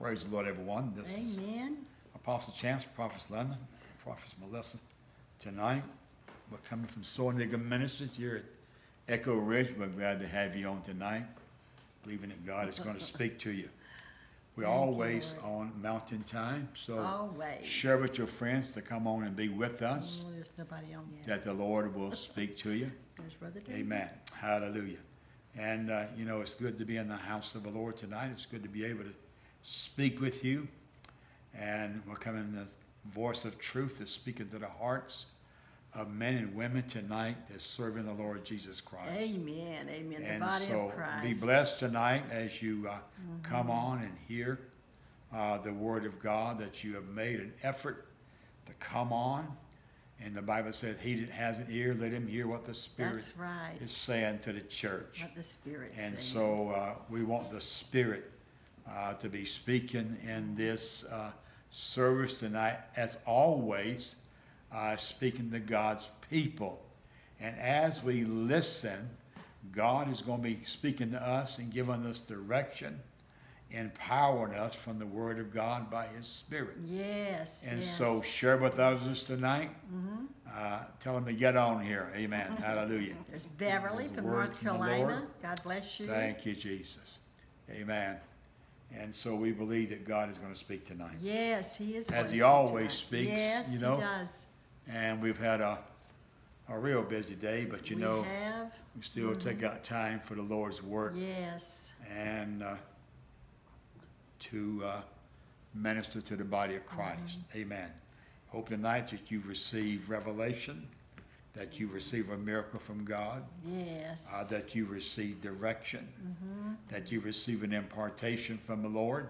Praise the Lord, everyone. This is Amen. Apostle Chance, Prophet London, Prophet Melissa. Tonight, we're coming from Soaring Eagle Ministries here at Echo Ridge. We're glad to have you on tonight, believing that God is going to speak to you. We're Thank always Lord. on mountain time, so Always. share with your friends to come on and be with us, Oh, there's nobody on yet. that the Lord will speak to you. There's Brother David. Amen. Hallelujah. And, uh, you know, it's good to be in the house of the Lord tonight. It's good to be able to speak with you. And we're coming in the voice of truth that's speaking to the hearts of men and women tonight that's serving the Lord Jesus Christ. Amen. Amen. The And body so of Christ. be blessed tonight as you uh, come on and hear uh, the word of God, that you have made an effort to come on. And the Bible says, He that has an ear, let him hear what the Spirit right. is saying to the church. What the Spirit And saying. so uh, we want the Spirit uh, to be speaking in this uh, service tonight, as always, uh, speaking to God's people. And as we listen, God is going to be speaking to us and giving us direction, empowering us from the Word of God by His Spirit. Yes. And yes. so share with others tonight. Uh, tell them to get on here. Amen. Hallelujah. There's Beverly There's from North Carolina. Lord. God bless you. Thank you, Jesus. Amen. And so we believe that God is going to speak tonight. Yes, He is. As he always tonight. speaks, Yes, you know. He does. And we've had a, a real busy day, but you we know, have. we still take out time for the Lord's work Yes. and uh, to uh, minister to the body of Christ. Mm-hmm. Amen. Hope tonight that you receive revelation, that you receive a miracle from God, Yes. uh, that you receive direction, Mm-hmm. that you receive an impartation from the Lord.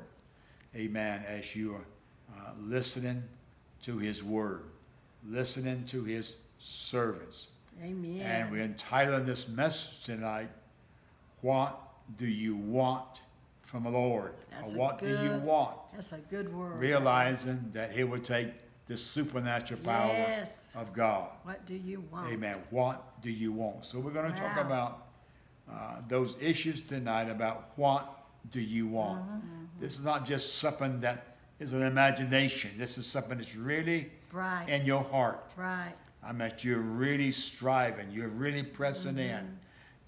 Amen. As you are uh, listening to His Word, listening to His servants. Amen. And we're entitling this message tonight, What Do You Want from the Lord? That's or a what do you good- want? That's a good word. Realizing that He would take the supernatural power Yes. of God. What do you want? Amen. What do you want? So we're going to talk about uh, those issues tonight about what do you want. Mm-hmm. This is not just something that is an imagination. This is something that's really Right. in your heart. right. I mean, you're really striving. You're really pressing in.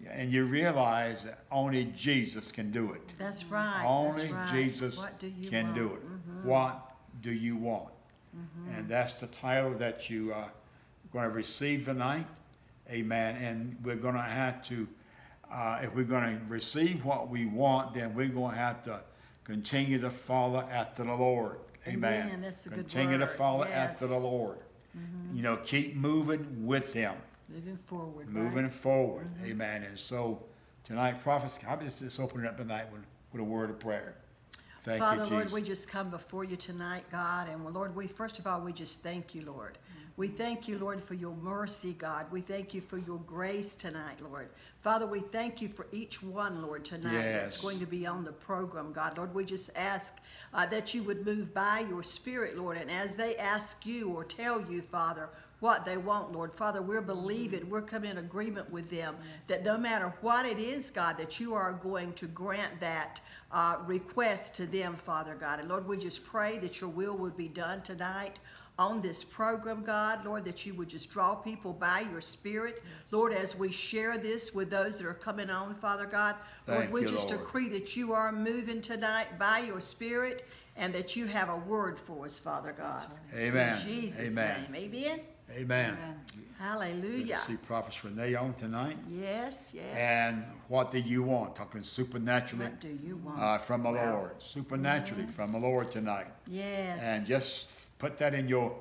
Mm-hmm. And you realize that only Jesus can do it. That's right. Only that's right. Jesus do can want? do it. Mhm. What do you want? Mm-hmm. And that's the title that you are going to receive tonight. Amen. And we're going to have to, uh, if we're going to receive what we want, then we're going to have to continue to follow after the Lord. Amen. Amen. That's a good Continue to follow after the Yes. Mm-hmm. Lord. You know, keep moving with Him Moving forward. moving right? forward. Amen. And so tonight, prophets, I'll just, just open it up tonight with, with a word of prayer. Thank Father, you, Lord, we just come before you tonight, God, and Lord, we first of all we just thank you, Lord. We thank you, Lord, for your mercy, God. We thank you for your grace tonight, Lord. Father, we thank you for each one, Lord, tonight that's going to be on the program, God. Lord, we just ask uh, that you would move by your spirit, Lord, and as they ask you or tell you, Father, what they want, Lord. Father, we're believing, we're coming in agreement with them that no matter what it is, God, that you are going to grant that uh, request to them, Father God. And Lord, we just pray that your will would be done tonight on this program, God. Lord, that you would just draw people by your spirit. Lord, as we share this with those that are coming on, Father God, Thank Lord, we you, just Lord. decree that you are moving tonight by your spirit and that you have a word for us, Father God. Amen. In Jesus' Amen. name. Amen. Amen. Good Hallelujah. to see Prophet Renee on tonight. Yes, yes. And what do you want? Talking supernaturally what do you want? uh, from the Wow. Mm-hmm. Lord. Supernaturally from the Lord tonight. Yes. And just put that in your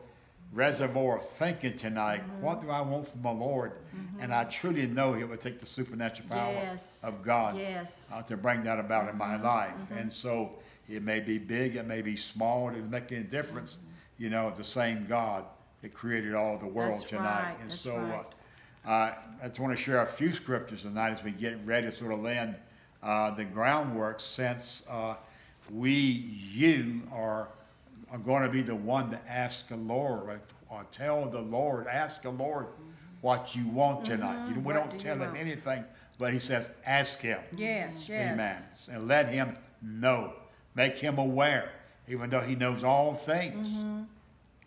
reservoir of thinking tonight. Mm-hmm. What do I want from the Lord? And I truly know He will take the supernatural power Yes. of God Yes. Mm-hmm. uh, to bring that about in my life. And so it may be big, it may be small, it doesn't make any difference. You know, the same God that created all the world Mm-hmm. That's tonight. right, And so right. uh, uh, I just want to share a few scriptures tonight as we get ready to sort of land uh, the groundwork since uh, we, you, are, are going to be the one to ask the Lord, or, or tell the Lord, ask the Lord what you want tonight. You know, we Mm-hmm. What don't do tell him want? anything, but he says, ask him. Yes, yes. Amen. And let him know. make him aware, even though he knows all things.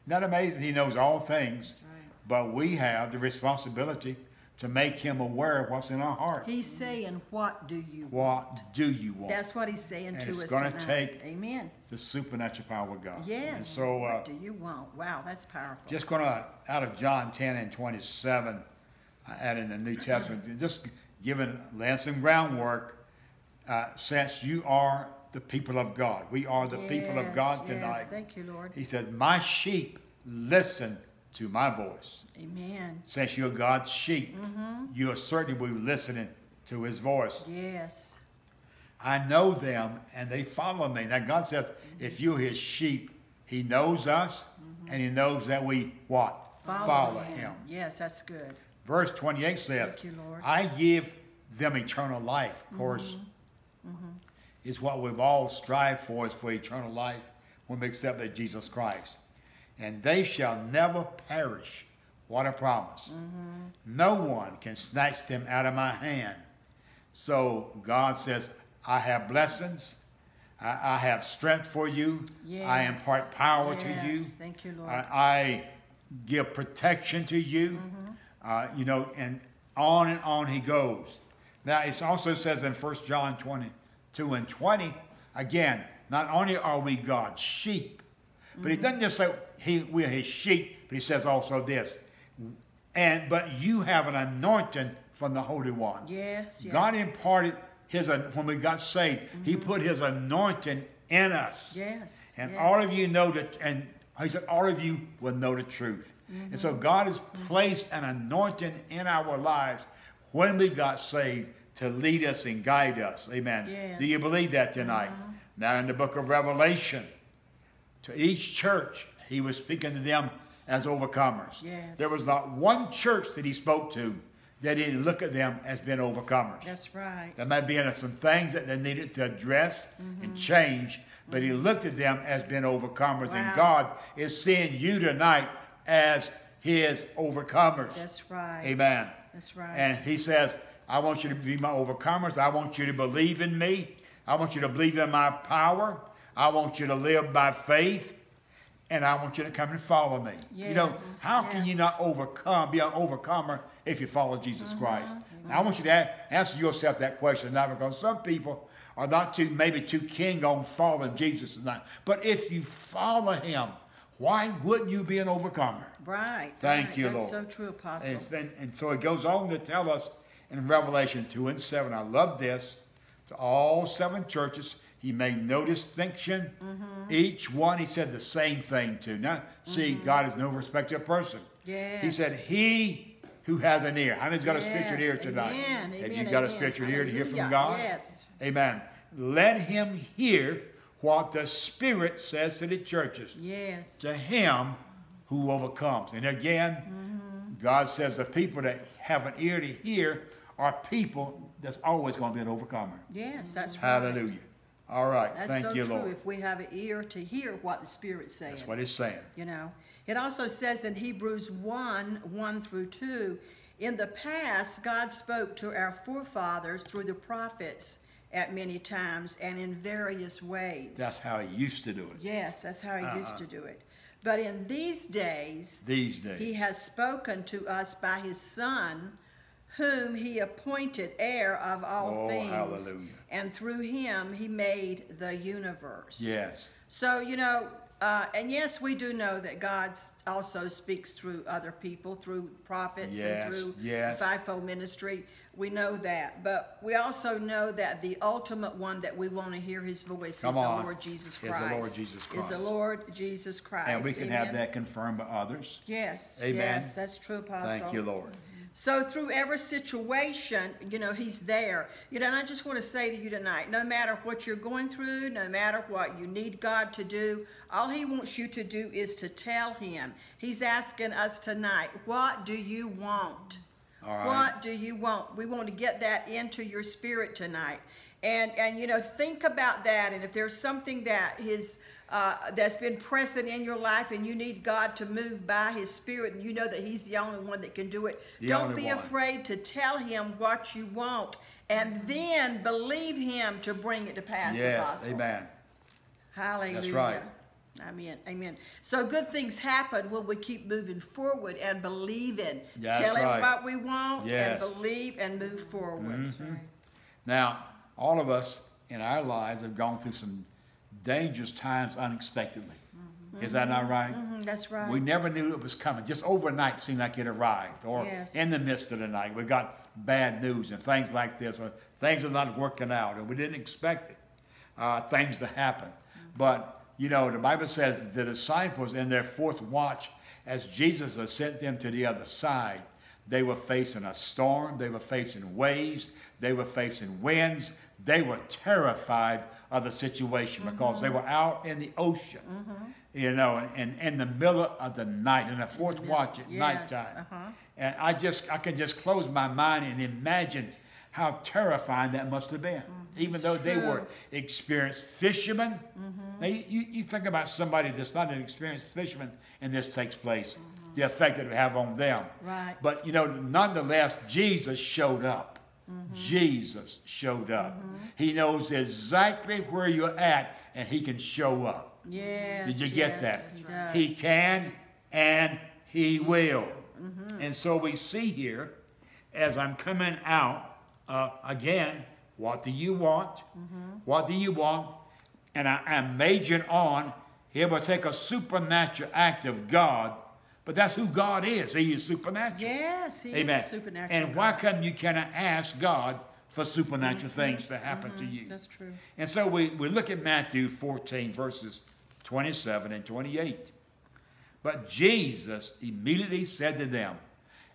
Not amazing, he knows all things, right. but we have the responsibility to make him aware of what's in our heart. He's saying, what do you want? What do you want? That's what he's saying And to it's us gonna take- Amen. the supernatural power of God. And Yes. so, uh, what do you want? Wow, that's powerful. just gonna, out of John ten and twenty-seven, uh, add in the New Testament, just giving, laying some groundwork, uh, since you are the people of God, we are the people of Yes, God yes, tonight. thank you, Lord. He said, my sheep listen to my voice. Amen. Since you're God's sheep, Mm-hmm. you are certainly will be listening to his voice. Yes. I know them and they follow me. Now God says, mm-hmm. if you're his sheep, he knows us mm-hmm. and he knows that we what? Follow Him. Yes, that's good. Verse 28 says, Thank you, Lord. I give them eternal life. Of course, mm-hmm. It's what we've all strived for is for eternal life when we accept that Jesus Christ. And they shall never perish. What a promise. No one can snatch them out of my hand. So God says, I have blessings. I, I have strength for you. I impart power to you. Thank you, Lord. I, I give protection to you. Mm-hmm. Uh, you know, and on and on he goes. Now, it also says in 1 John 22 and 20, again, not only are we God's sheep, but he Mm-hmm. doesn't just say he, we're his sheep, but he says also this, and but you have an anointing from the Holy One. yes, yes. God imparted his, when we got saved, he mm-hmm. put his anointing in us. Yes. And yes. all of you know that, and he said, all of you will know the truth. And so mm-hmm. God has mm-hmm. placed an anointing in our lives when we got saved to lead us and guide us. Amen. Yes. Do you believe that tonight? Uh-huh. Now, in the book of Revelation, to each church, he was speaking to them as overcomers. Yes. There was not one church that he spoke to that didn't look at them as being overcomers. That's right. There might be some things that they needed to address and mm-hmm. change, but he mm-hmm. looked at them as being overcomers. And God is seeing you tonight as his overcomers. That's right. Amen. That's right. And he says, I want you to be my overcomers. I want you to believe in me. I want you to believe in my power. I want you to live by faith. And I want you to come and follow me. you know, Yes, how can you not overcome, be an overcomer if you follow Jesus Mm-hmm, Christ? Now, I want you to answer yourself that question now because some people are not too, maybe too keen on following Jesus tonight. But if you follow him, why wouldn't you be an overcomer? Right. Thank right. you, That's Lord. so true, Apostle. And, and so it goes on to tell us in Revelation 2 and 7. I love this. To all seven churches, he made no distinction. Mm-hmm. Each one, he said the same thing to. Now, see, God is no respecter of person. He Mm-hmm. Said, He who has an ear. How many's got a spiritual Yes. ear tonight? Amen. Have you Amen. got a Amen. spiritual ear to hear from God? Yes. Amen. Let him hear what the Spirit says to the churches Yes. to him who overcomes. And again, Mm-hmm. God says the people that have an ear to hear are people that's always going to be an overcomer. Yes, that's right. Hallelujah. All right. That's Thank so you, true. Lord. If we have an ear to hear what the Spirit's saying. That's what it's saying. You know, it also says in Hebrews 1 1 through 2 in the past, God spoke to our forefathers through the prophets at many times and in various ways. That's how he used to do it. yes, that's how he Uh-uh. used to do it. But in these days, These days. he has spoken to us by his Son, whom he appointed heir of all Oh, things. hallelujah. And through him, he made the universe. yes. So, you know, uh, and yes, we do know that God also speaks through other people, through prophets Yes, and through yes. the fivefold ministry. We know that. But we also know that the ultimate one that we want to hear his voice Come is on. the Lord Jesus Christ. Is the Lord Jesus Christ. Is the Lord Jesus Christ. And we can have that confirmed by others. Yes. Amen. Yes, that's true, Apostle. Thank you, Lord. So through every situation, you know, he's there. You know, and I just want to say to you tonight, no matter what you're going through, no matter what you need God to do, all he wants you to do is to tell him. He's asking us tonight, what do you want? All right. What do you want? We want to get that into your spirit tonight. And and you know, think about that and if there's something that his uh, that's been present in your life and you need God to move by his spirit and you know that he's the only one that can do it. The Don't be one. afraid to tell him what you want and then believe him to bring it to pass. Yes. Amen. Hallelujah. That's right. Amen. Amen. So good things happen when we keep moving forward and believing. That's Telling right. what we want Yes. and believe and move forward. Now, all of us in our lives have gone through some dangerous times unexpectedly. Is that not right? Mhm, that's right. We never knew it was coming. Just overnight seemed like it arrived, or Yes. in the midst of the night, we got bad news and things like this, or things are not working out, and we didn't expect it, uh, things to happen. But you know, the Bible says the disciples in their fourth watch, as Jesus had sent them to the other side, they were facing a storm, they were facing waves, they were facing winds, they were terrified of the situation because they mm-hmm. were out in the ocean, mm-hmm. you know, and in the middle of the night, in the fourth mm-hmm. watch at Yes, nighttime. uh-huh. And I just, I can just close my mind and imagine how terrifying that must have been. Even though they were experienced fishermen. Now, you, you you think about somebody that's not an experienced fisherman and this takes place, the effect that it would have on them. Right. But, you know, nonetheless, Jesus showed up. Mm-hmm. Jesus showed up. Mm-hmm. He knows exactly where you're at and he can show up. Yes. Did you get yes, that? He. He can and he will. Mm-hmm. And so we see here, as I'm coming out, uh, again, what do you want? What do you want? And I, am majoring on, it will take a supernatural act of God, but that's who God is. He is supernatural. Yes, he Amen. is supernatural. and why come you cannot ask God for supernatural mm-hmm. things to happen to mm-hmm. you? That's true. And so we, we look at Matthew 14, verses 27 and 28. But Jesus immediately said to them,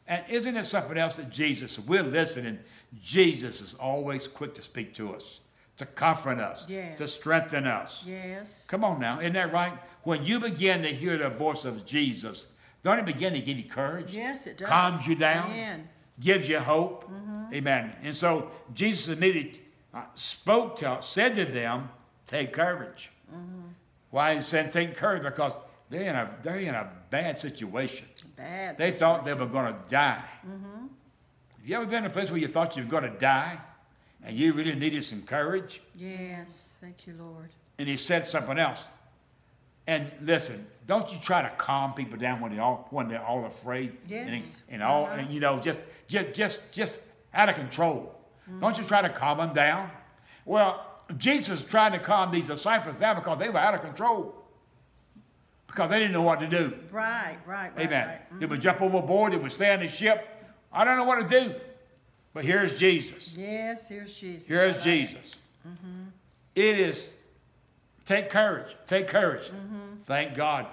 and isn't it something else that Jesus, we're listening, Jesus is always quick to speak to us, to comfort us, Yes. to strengthen us. Yes. Come on now, isn't that right? When you begin to hear the voice of Jesus, don't it begin to give you courage? Yes, it does. Calms you down, Amen. gives you hope. Mm-hmm. Amen. And so Jesus immediately uh, spoke to, said to them, take courage. Mm-hmm. Why he said take courage? Because they're in a, they're in a bad situation. Bad. They thought they were going to die. Mm-hmm. Have you ever been in a place where you thought you were going to die and you really needed some courage? Yes. Thank you, Lord. and he said something else. And listen, don't you try to calm people down when they're all when they're all afraid Yes. and, and all Uh-huh. and you know just just just just out of control. Don't you try to calm them down? Well, Jesus tried to calm these disciples down because they were out of control. Because they didn't know what to do. Right, right, right. Amen. right. They would jump overboard, they would stay on the ship. I don't know what to do. But here's Jesus. Yes, here's Jesus. Here's it. Jesus. It is take courage. Take courage. Mm-hmm. Thank God.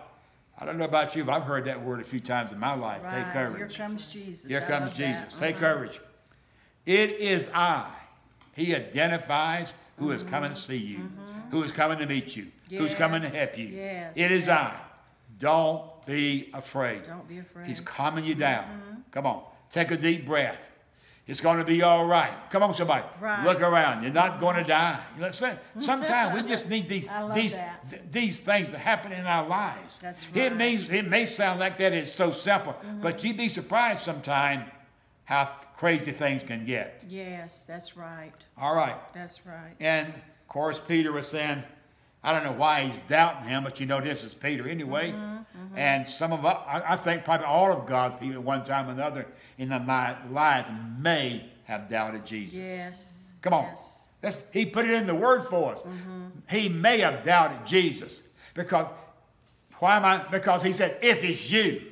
I don't know about you, but I've heard that word a few times in my life. Right. Take courage. Here comes Jesus. Here I comes Jesus. that. Take Mhm. courage. It is I. He identifies who is coming to see you, who is coming to meet you, who's coming to Mm-hmm. Help you. yes, it is yes. I. Don't be afraid. Don't be afraid. He's calming you down. Mm-hmm. Come on. Take a deep breath. It's going to be all right. Come on, somebody. Right. Look around. You're not going to die. Say- sometimes we just need these, these, th- these things to happen in our lives. That's It right. may, it may sound like that is so simple, Mm-hmm. but you'd be surprised sometime how crazy things can get. Yes, that's right. All right. That's right. And of course, Peter was saying, I don't know why he's doubting him, but you know this is Peter anyway. Mm-hmm, And some of I, I think probably all of God's people at one time or another in their lives may have doubted Jesus. Yes. Come on. Yes. That's, he put it in the word for us. Mm-hmm. He may have doubted Jesus because why am I? Because he said, if it's you,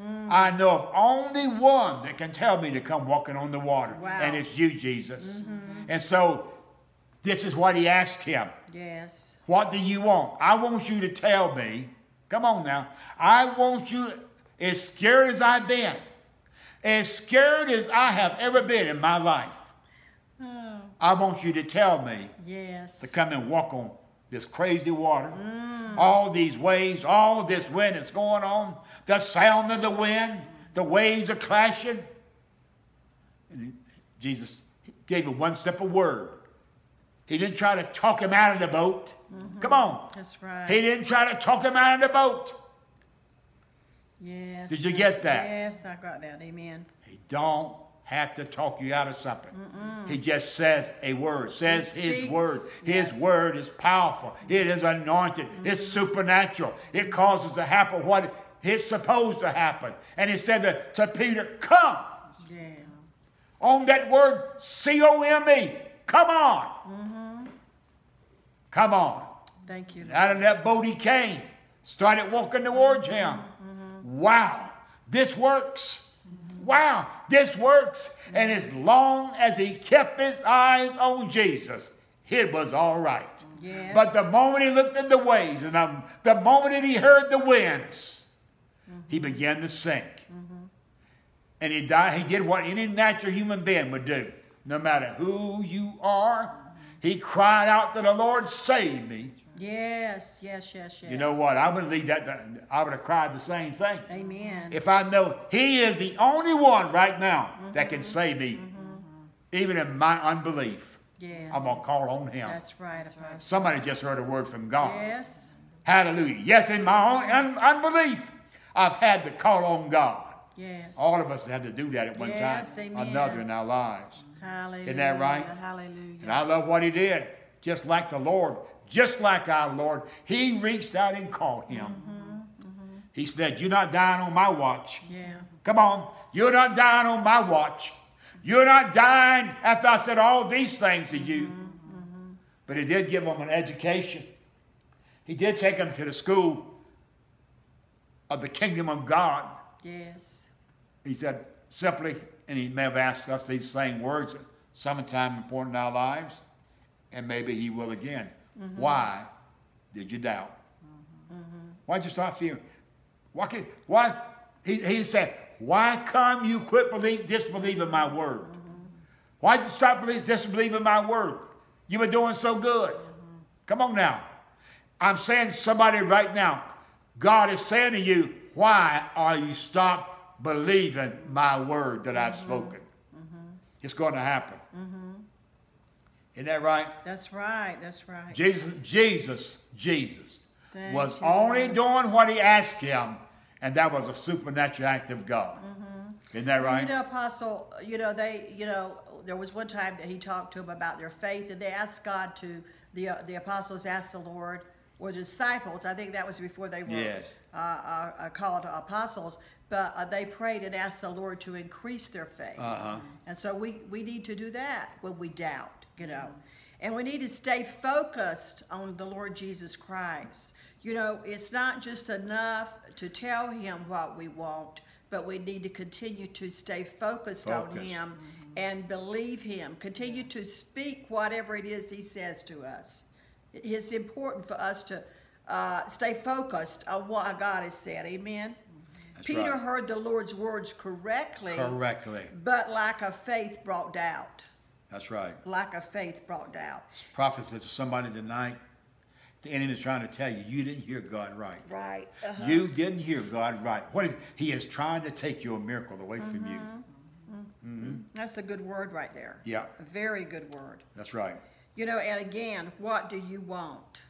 Mm. I know of only one that can tell me to come walking on the water, Wow. Mm-hmm. and it's you, Jesus. And so this is what he asked him. Yes. What do you want? I want you to tell me. Come on now. I want you, as scared as I've been, as scared as I have ever been in my life, Oh, I want you to tell me yes. to come and walk on this crazy water, all these waves, all this wind that's going on, the sound of the wind, the waves are clashing. And Jesus gave him one simple word. He didn't try to talk him out of the boat. Mm-hmm. Come on. That's right. He didn't try to talk him out of the boat. Yes. Did you get that? Yes, I got that. Amen. He don't have to talk you out of something. He just says a word, says his word. His yes. word is powerful. It is anointed. It's mm-hmm. supernatural. It causes to happen what it's supposed to happen. And he said to, to Peter, Come Yeah. on that word C O M E. Come on. Mm-hmm. Come on. Thank you. Lord. Out of that boat he came, started walking towards him. Mm-hmm. Wow, this works. Wow, this works. And as long as he kept his eyes on Jesus, it was all right. Yes. But the moment he looked at the waves and um, the moment that he heard the winds, he mm-hmm. began to sink. Mm-hmm. And he died. He did what any natural human being would do. No matter who you are, he cried out to the Lord, "Save me!" Yes, yes, yes, yes. You know what? I would leave that. I would have cried the same thing. Amen. If I know He is the only one right now mm-hmm. that can save me, mm-hmm. even in my unbelief, yes. I'm gonna call on Him. That's right. Apostle. Somebody just heard a word from God. Yes. Hallelujah. Yes, in my own un- unbelief, I've had to call on God. Yes. All of us had to do that at one Yes, time, amen. another in our lives. Hallelujah. Isn't that right? Hallelujah. And I love what He did. Just like the Lord, just like our Lord, He reached out and called him. Mm-hmm, mm-hmm, He said, You're not dying on my watch. yeah. Come on. You're not dying on my watch. You're not dying after I said all these things to you. Mm-hmm, mm-hmm. But he did give them an education. He did take them to the school of the kingdom of God. Yes. He said simply, and he may have asked us these same words at some time important in our lives, and maybe he will again. Mm-hmm. Why did you doubt? Mm-hmm. Why'd you start fearing? Why? Can, why? He, he said, why come you quit believe, disbelieving my word? Mm-hmm. Why'd you stop believe, disbelieving my word? You were doing so good. Come on now. I'm saying to somebody right now, God is saying to you, why are you stop believing my word that I've spoken? It's going to happen. Isn't that right? That's right. That's right. Jesus, Jesus, Jesus Thank was you, only Lord. doing what he asked him, and that was a supernatural act of God. Isn't that right? You know, Apostle, you know, they, you know, there was one time that he talked to them about their faith, and they asked God to, the, uh, the apostles asked the Lord, or the disciples, I think that was before they were Yes. uh, uh, uh, called apostles, but uh, they prayed and asked the Lord to increase their faith. Uh-huh. And so we, we need to do that when we doubt, you know. And we need to stay focused on the Lord Jesus Christ. You know, it's not just enough to tell him what we want, but we need to continue to stay focused on him and believe him. Continue to speak whatever it is he says to us. It's important for us to uh, stay focused on what God has said. Amen. That's Peter right. heard the Lord's words correctly, Correctly. but lack of faith brought doubt. That's right. Lack of faith brought doubt. Prophet says to somebody tonight, the enemy is trying to tell you, you didn't hear God right. Right. Uh-huh. You didn't hear God right. What is he is trying to take your miracle away from you. Mm-hmm. Mm-hmm. Mm-hmm. That's a good word right there. Yeah. A very good word. That's right. You know, and again, what do you want?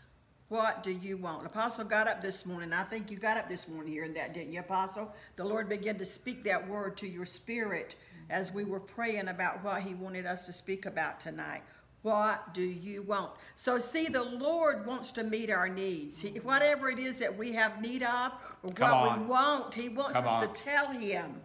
What do you want? Apostle got up this morning. I think you got up this morning hearing that, didn't you, Apostle? The Lord began to speak that word to your spirit as we were praying about what He wanted us to speak about tonight. What do you want? So, see, the Lord wants to meet our needs. He, whatever it is that we have need of or Come what on. we want, He wants Come us on. to tell Him.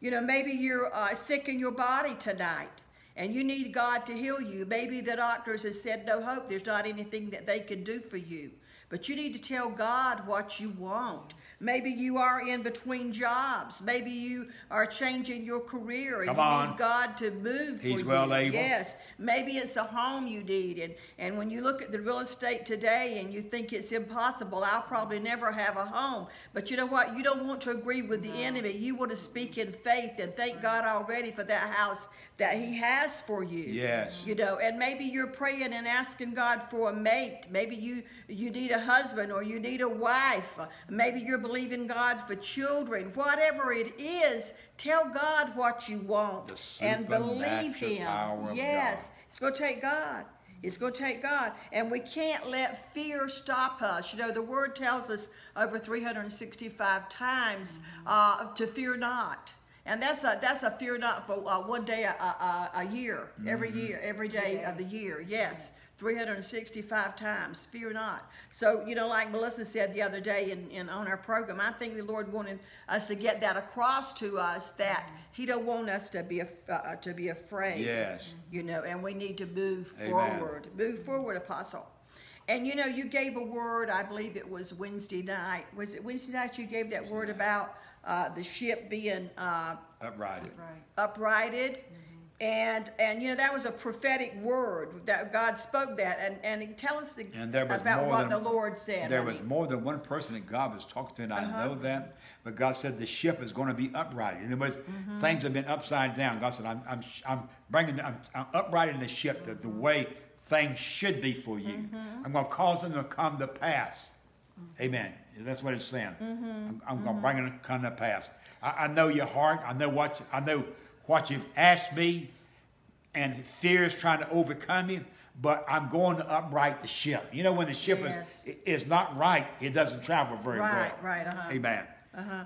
You know, maybe you're uh, sick in your body tonight and you need God to heal you. Maybe the doctors have said no hope. There's not anything that they can do for you. But you need to tell God what you want. Maybe you are in between jobs. Maybe you are changing your career and Come you on. need God to move He's for you. able. Yes. Maybe it's a home you need. And, and when you look at the real estate today and you think it's impossible, I'll probably never have a home. But you know what? You don't want to agree with the enemy. You want to speak in faith and thank God already for that house that He has for you. Yes. You know, and maybe you're praying and asking God for a mate. Maybe you you need a husband or you need a wife. Maybe you're believing God for children. Whatever it is, tell God what you want and believe Him. yes, it's going to take God. It's going to take God. And we can't let fear stop us. You know, the word tells us over 365 times uh, to fear not. And that's a that's a fear not for uh, one day a, a, a year, every Mm-hmm. year, every day of the year. Yes, 365 times. Fear not. So you know, like Melissa said the other day in, in on our program, I think the Lord wanted us to get that across to us that He don't want us to be af- uh, to be afraid. Yes. You know, and we need to move Amen. forward. Move forward, Apostle. And you know, you gave a word. I believe it was Wednesday night. Was it Wednesday night? You gave that word about uh, the ship being uh, Uprighted. uprighted. And and you know that was a prophetic word that God spoke that and and tell us the, And there was about more what than- the Lord said. There honey. was more than one person that God was talking to, and I Uh-huh. know that. But God said the ship is going to be uprighted. And it was Mm-hmm. things have been upside down. God said, "I'm, I'm, I'm bringing, I'm, I'm uprighting the ship that the way things should be for you. Mm-hmm. I'm going to cause them to come to pass." Amen. That's what it's saying. Mm-hmm. I'm, I'm going to bring it to come to pass. I, I know your heart. I know what you, I know what you've asked me, and fear is trying to overcome you. But I'm going to upright the ship. You know, when the ship Yes. is is not right, it doesn't travel very well. Right, right, uh-huh. Amen.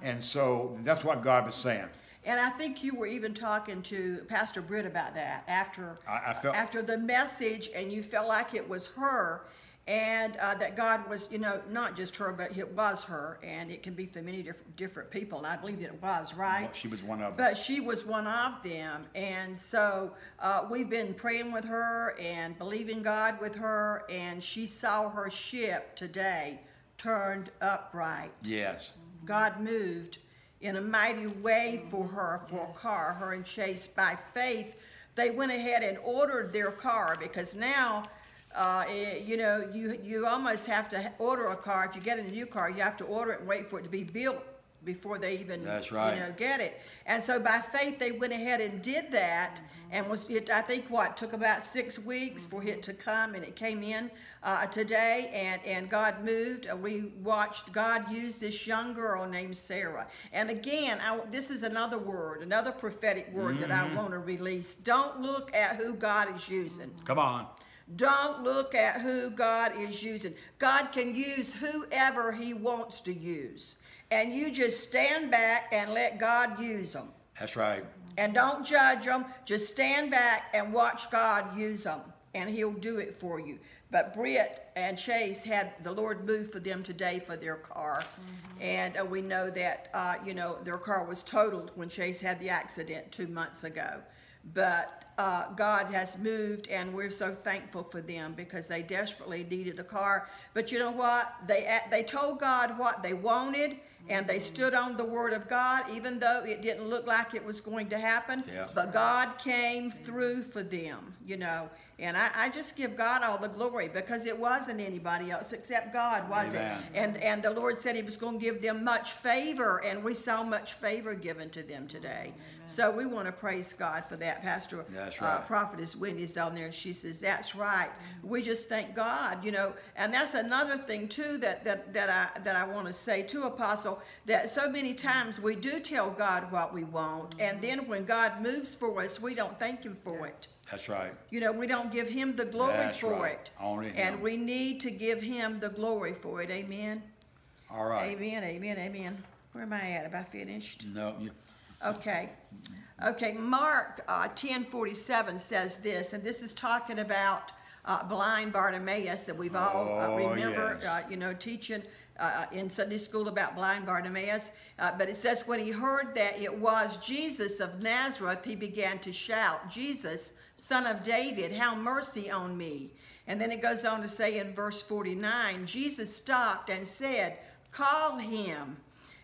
And so that's what God was saying. And I think you were even talking to Pastor Britt about that after I- I felt- after the message, and you felt like it was her, and uh, that God was, you know, not just her, but it was her, and it can be for many different different people. And I believe that it was right. Well, she was one of them. But she was one of them, and so uh, we've been praying with her and believing God with her, and she saw her ship today turned upright. Yes. God moved in a mighty way for her, for a car, her and Chase. By faith, they went ahead and ordered their car because now, uh, eh, you know, you, you almost have to order a car. If you get a new car, you have to order it and wait for it to be built before they even, That's right. you know, get it. And so by faith, they went ahead and did that. And was it? I think what took about six weeks for it to come, and it came in uh, today. And and God moved. Uh, we watched God use this young girl named Sarah. And again, I, this is another word, another prophetic word that I want to release. Don't look at who God is using. Come on. Don't look at who God is using. God can use whoever He wants to use. And you just stand back and let God use them. That's right. And don't judge them. Just stand back and watch God use them. And He'll do it for you. But Britt and Chase had the Lord move for them today for their car. And uh, we know that, uh, you know, their car was totaled when Chase had the accident two months ago. But uh, God has moved, and we're so thankful for them because they desperately needed a car. But you know what? They they told God what they wanted, and they stood on the word of God, even though it didn't look like it was going to happen. Yeah. But God came through for them, you know. And I, I just give God all the glory because it wasn't anybody else except God, was Amen. it? And and the Lord said He was going to give them much favor, and we saw much favor given to them today. So we want to praise God for that, Pastor. That's Uh, right. prophetess Wendy's on there, and she says, "That's right." We just thank God, you know, and that's another thing too that that that I that I want to say to Apostle that so many times we do tell God what we want, and then when God moves for us, we don't thank Him for it. That's right. You know, we don't give Him the glory That's for right. it, Only and we need to give Him the glory for it. Amen. All right. Amen. Amen. Amen. Where am I at? Have I finished? No, you, Okay. Okay, Mark uh, 1047 says this, and this is talking about uh, blind Bartimaeus, and we've all uh, Oh, remember, yes. uh, you know, teaching uh, in Sunday school about blind Bartimaeus. Uh, but it says, when he heard that it was Jesus of Nazareth, he began to shout, Jesus, son of David, have mercy on me. And then it goes on to say in verse 49, Jesus stopped and said, Call him.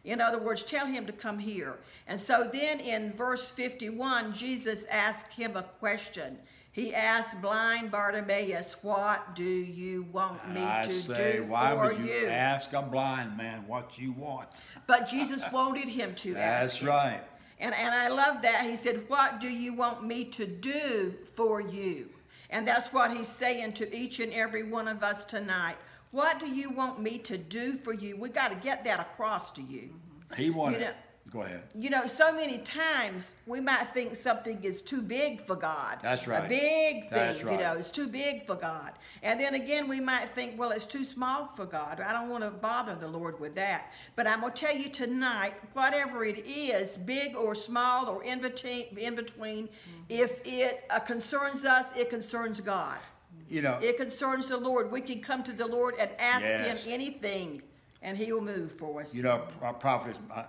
In other words, tell him to come here. And so then in verse 51, Jesus asked him a question. He asked blind Bartimaeus, What do you want me I to say, do why for would you, ask a blind man what you want? But Jesus wanted him to ask. That's right. And, and I love that. He said, What do you want me to do for you? And that's what he's saying to each and every one of us tonight. What do you want me to do for you? We got to get that across to you. He wanted, You know- Go ahead. you know, so many times we might think something is too big for God. That's right. A big thing, That's right. you know, it's too big for God. And then again, we might think, well, it's too small for God. I don't want to bother the Lord with that. But I'm going to tell you tonight, whatever it is, big or small or in between, in between if it uh, concerns us, it concerns God. You know, It concerns the Lord. We can come to the Lord and ask Yes. Him anything, and He will move for us. You know, our prophet, uh,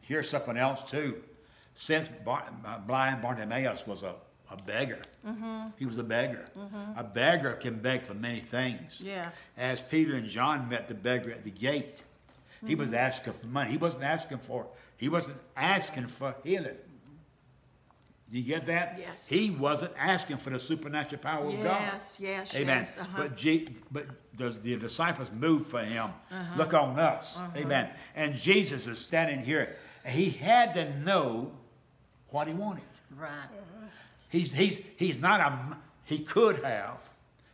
here's something else too. Since Bar- uh, blind Bartimaeus was a, a beggar, Mm-hmm. he was a beggar. A beggar can beg for many things. Yeah. As Peter and John met the beggar at the gate, he Mm-hmm. was asking for money. He wasn't asking for. He wasn't asking for healing. You get that? Yes. He wasn't asking for the supernatural power of God. Yes, yes, Amen. yes, uh-huh. But Je- but the, the disciples moved for him. Uh-huh. Look on us. Amen. And Jesus is standing here. He had to know what he wanted. Right. He's he's he's not a he could have.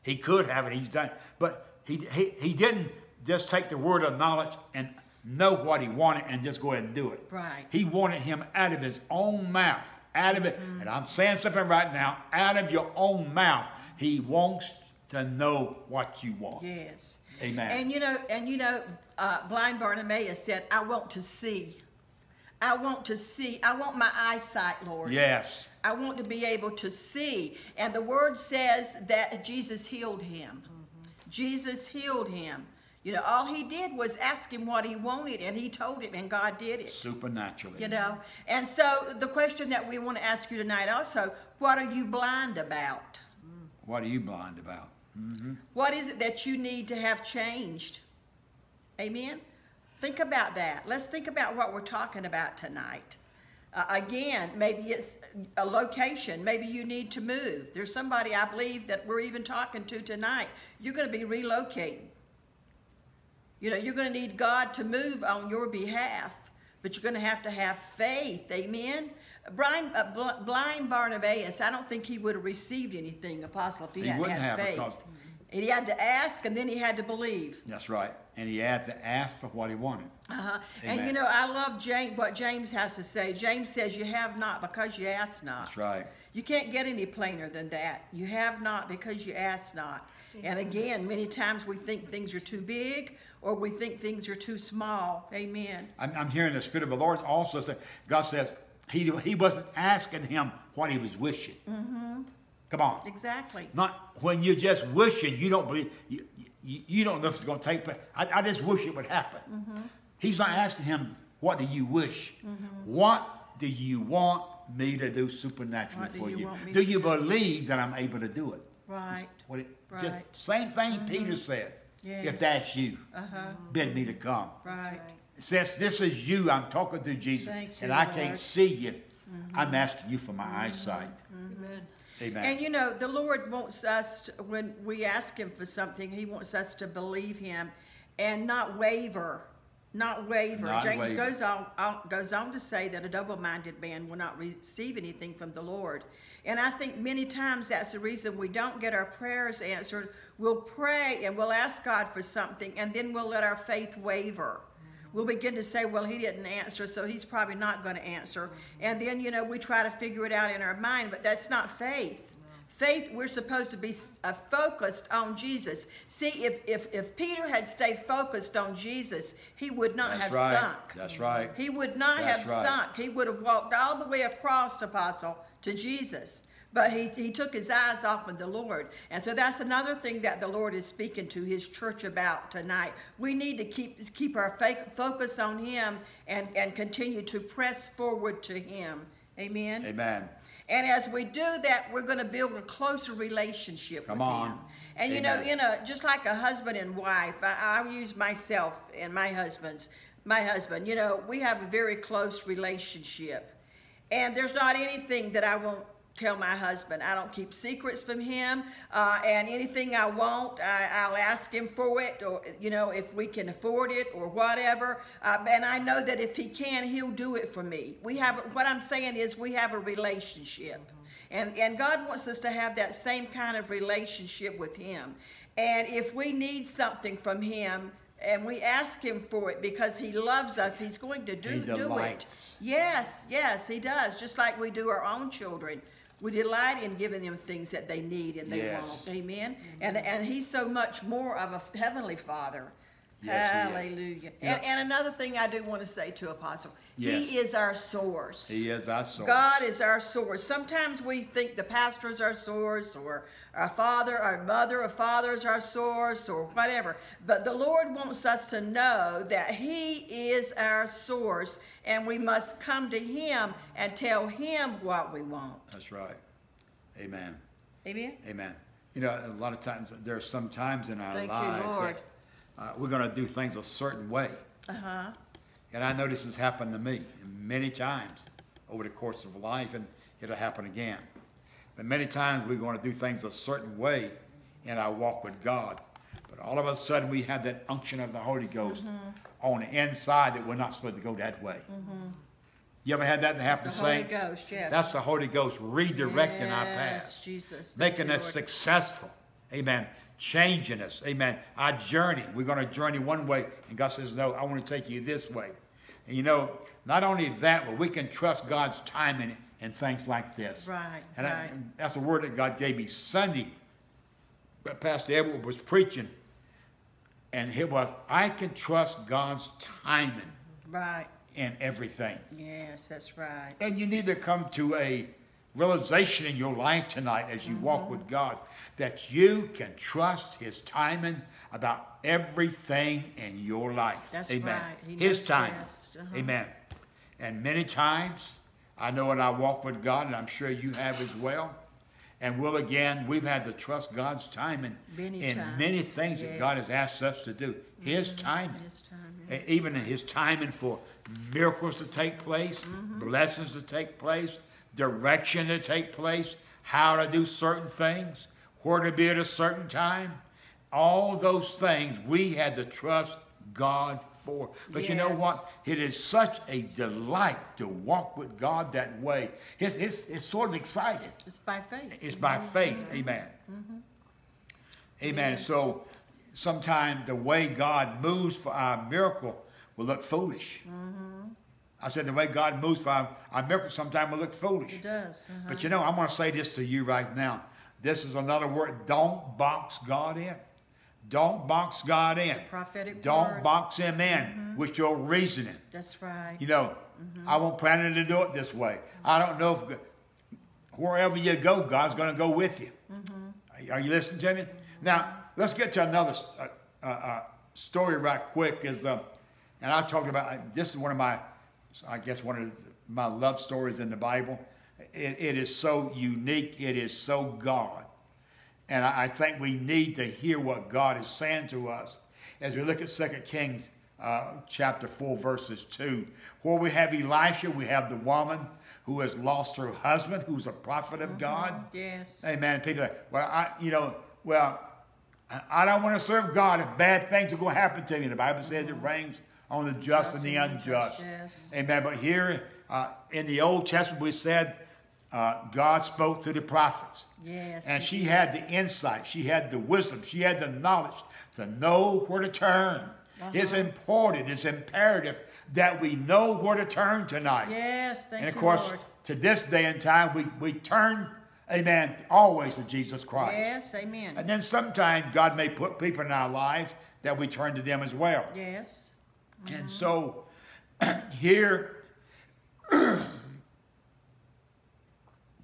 He could have it. He's done. But he he, he didn't just take the word of knowledge and know what he wanted and just go ahead and do it. Right. He wanted him out of his own mouth. Out of it. Mm-hmm. And I'm saying something right now. Out of your own mouth. He wants to know what you want. Yes. Amen. And you know, and you know, uh, blind Bartimaeus said, "I want to see. I want to see. I want my eyesight, Lord. Yes. I want to be able to see." And the word says that Jesus healed him. Jesus healed him. You know, all he did was ask him what he wanted, and he told him, and God did it. Supernaturally. You know, and so the question that we want to ask you tonight also: What are you blind about? What are you blind about? What is it that you need to have changed? Amen? Think about that. Let's think about what we're talking about tonight. Uh, again, maybe it's a location. Maybe you need to move. There's somebody I believe that we're even talking to tonight. You're going to be relocating. You know, you're going to need God to move on your behalf, but you're going to have to have faith. Amen? Blind, uh, bl- blind Barnabas, I don't think he would have received anything, Apostle, if he, He hadn't wouldn't had have, faith. because- And he had to ask, and then he had to believe. That's right. And he had to ask for what he wanted. Uh-huh. And you know, I love James, what James has to say. James says, "You have not because you ask not." That's right. You can't get any plainer than that. You have not because you ask not. And again, many times we think things are too big or we think things are too small. Amen. I'm, I'm hearing the Spirit of the Lord also say, God says, he, he wasn't asking him what he was wishing. Mm-hmm. Come on. Exactly. Not when you're just wishing, you don't believe, you, you, you don't know if it's going to take place. I, I just wish it would happen. Mm-hmm. He's not asking him, what do you wish? What do you want me to do supernaturally do for you you? Do you do? believe that I'm able to do it? Right. What it, just Right. same thing Peter said. Yes. If that's you, Uh-huh. bid me to come. Right. Since this is you, I'm talking to Jesus, you, and I Lord. can't see you, mm-hmm. I'm asking you for my mm-hmm. eyesight. Amen. Amen. And you know, the Lord wants us, to, when we ask Him for something, He wants us to believe Him and not waver. Not waver. Not James waver. goes on, on goes on to say that a double-minded man will not receive anything from the Lord. And I think many times that's the reason we don't get our prayers answered. We'll pray and we'll ask God for something, and then we'll let our faith waver. We'll begin to say, well, he didn't answer, so he's probably not going to answer. And then, you know, we try to figure it out in our mind, but that's not faith. Faith, we're supposed to be uh, focused on Jesus. See, if, if, if Peter had stayed focused on Jesus, he would not That's have right. sunk. That's right. He would not That's have right. sunk. He would have walked all the way across, Apostle, to Jesus. But he, he took his eyes off of the Lord. And so that's another thing that the Lord is speaking to his church about tonight. We need to keep, keep our focus on him and, and continue to press forward to him. Amen. Amen. And as we do that, we're going to build a closer relationship Come with on. him. And you know, Amen. in a just like a husband and wife, I, I'll use myself and my husband's. My husband, you know, we have a very close relationship, and there's not anything that I won't tell my husband. I don't keep secrets from him, uh, and anything I want, I, I'll ask him for it, or you know, if we can afford it or whatever. Uh, and I know that if he can, he'll do it for me. We have what I'm saying is we have a relationship. And, and God wants us to have that same kind of relationship with Him. And if we need something from Him, and we ask him for it because he loves us. He's going to do, do it. Yes, yes, he does. Just like we do our own children. We delight in giving them things that they need and they Yes. want. Amen. And and he's so much more of a heavenly father. Yes. Hallelujah. And, and another thing I do want to say to Apostle, Yes. he is our source. He is our source. God is our source. Sometimes we think the pastor is our source, or our father, our mother, or father is our source, or whatever. But the Lord wants us to know that He is our source, and we must come to Him and tell Him what we want. That's right. Amen. Amen. Amen. You know, a lot of times, there are some times in our Thank you, lives Lord. that uh, we're going to do things a certain way. Uh huh. And I know this has happened to me many times over the course of life, and it'll happen again. But many times we're going to do things a certain way in our walk with God. But all of a sudden we have that unction of the Holy Ghost Mm-hmm. on the inside that we're not supposed to go that way. You ever had that happen, the Holy? Ghost, yes. That's the Holy Ghost redirecting our path Jesus. Making us Lord. successful. Amen. Changing us. Amen. Our journey. We're going to journey one way, and God says, No, I want to take you this way. And you know, not only that, but we can trust God's timing in things like this. Right, And, I- right. and that's the word that God gave me Sunday. But Pastor Edward was preaching, and it was, I can trust God's timing Right. in everything. Yes, that's right. And you need to come to a realization in your life tonight as you Mm-hmm. walk with God that you can trust His timing about everything in your life. That's Amen. right. His timing. Uh-huh. Amen. And many times, I know in I walk with God, and I'm sure you have as well, and will again, we've had to trust God's timing Many in many times, things that God has asked us to do. His timing. His timing. Even in his timing for miracles to take place, Mm-hmm. blessings to take place, direction to take place, how to do certain things, where to be at a certain time. All those things we had to trust God for. But you know what? It is such a delight to walk with God that way. It's, it's, it's sort of exciting. It's by faith. It's by faith. Mm-hmm. Amen. Mm-hmm. Amen. Yes. So sometimes the way God moves for our miracle will look foolish. Mm-hmm. I said the way God moves for I our miracle sometimes will look foolish. It does. Uh-huh. But you know, I'm going to say this to you right now. This is another word. Don't box God in. Don't box God in. prophetic Don't word. box him in with your reasoning. That's right. You know, I won't plan to do it this way. I don't know if wherever you go, God's going to go with you. Are- Are you listening to me? Now, let's get to another uh, uh, uh, story right quick. Is uh, and I talked about uh, this is one of my, I guess one of my love stories in the Bible. It, it is so unique. It is so God. And I, I think we need to hear what God is saying to us as we look at 2 Kings uh, chapter 4, verses 2. Where we have Elisha, we have the woman who has lost her husband, who's a prophet of God. Yes. Amen. People, say, well, I, you know, well, I- don't want to serve God if bad things are going to happen to me. The Bible says it rains on the just and the Just and the unjust. yes. Amen. But here uh, in the Old Testament, we said uh, God spoke to the prophets. Yes. And she did. had the insight, she had the wisdom, she had the knowledge to know where to turn. It's Uh-huh. important, it's imperative that we know where to turn tonight. Yes. Thank and of course, Lord. to this day and time, we, we turn, amen, always to Jesus Christ. Yes. Amen. And then sometimes God may put people in our lives that we turn to them as well. Yes. And so here, the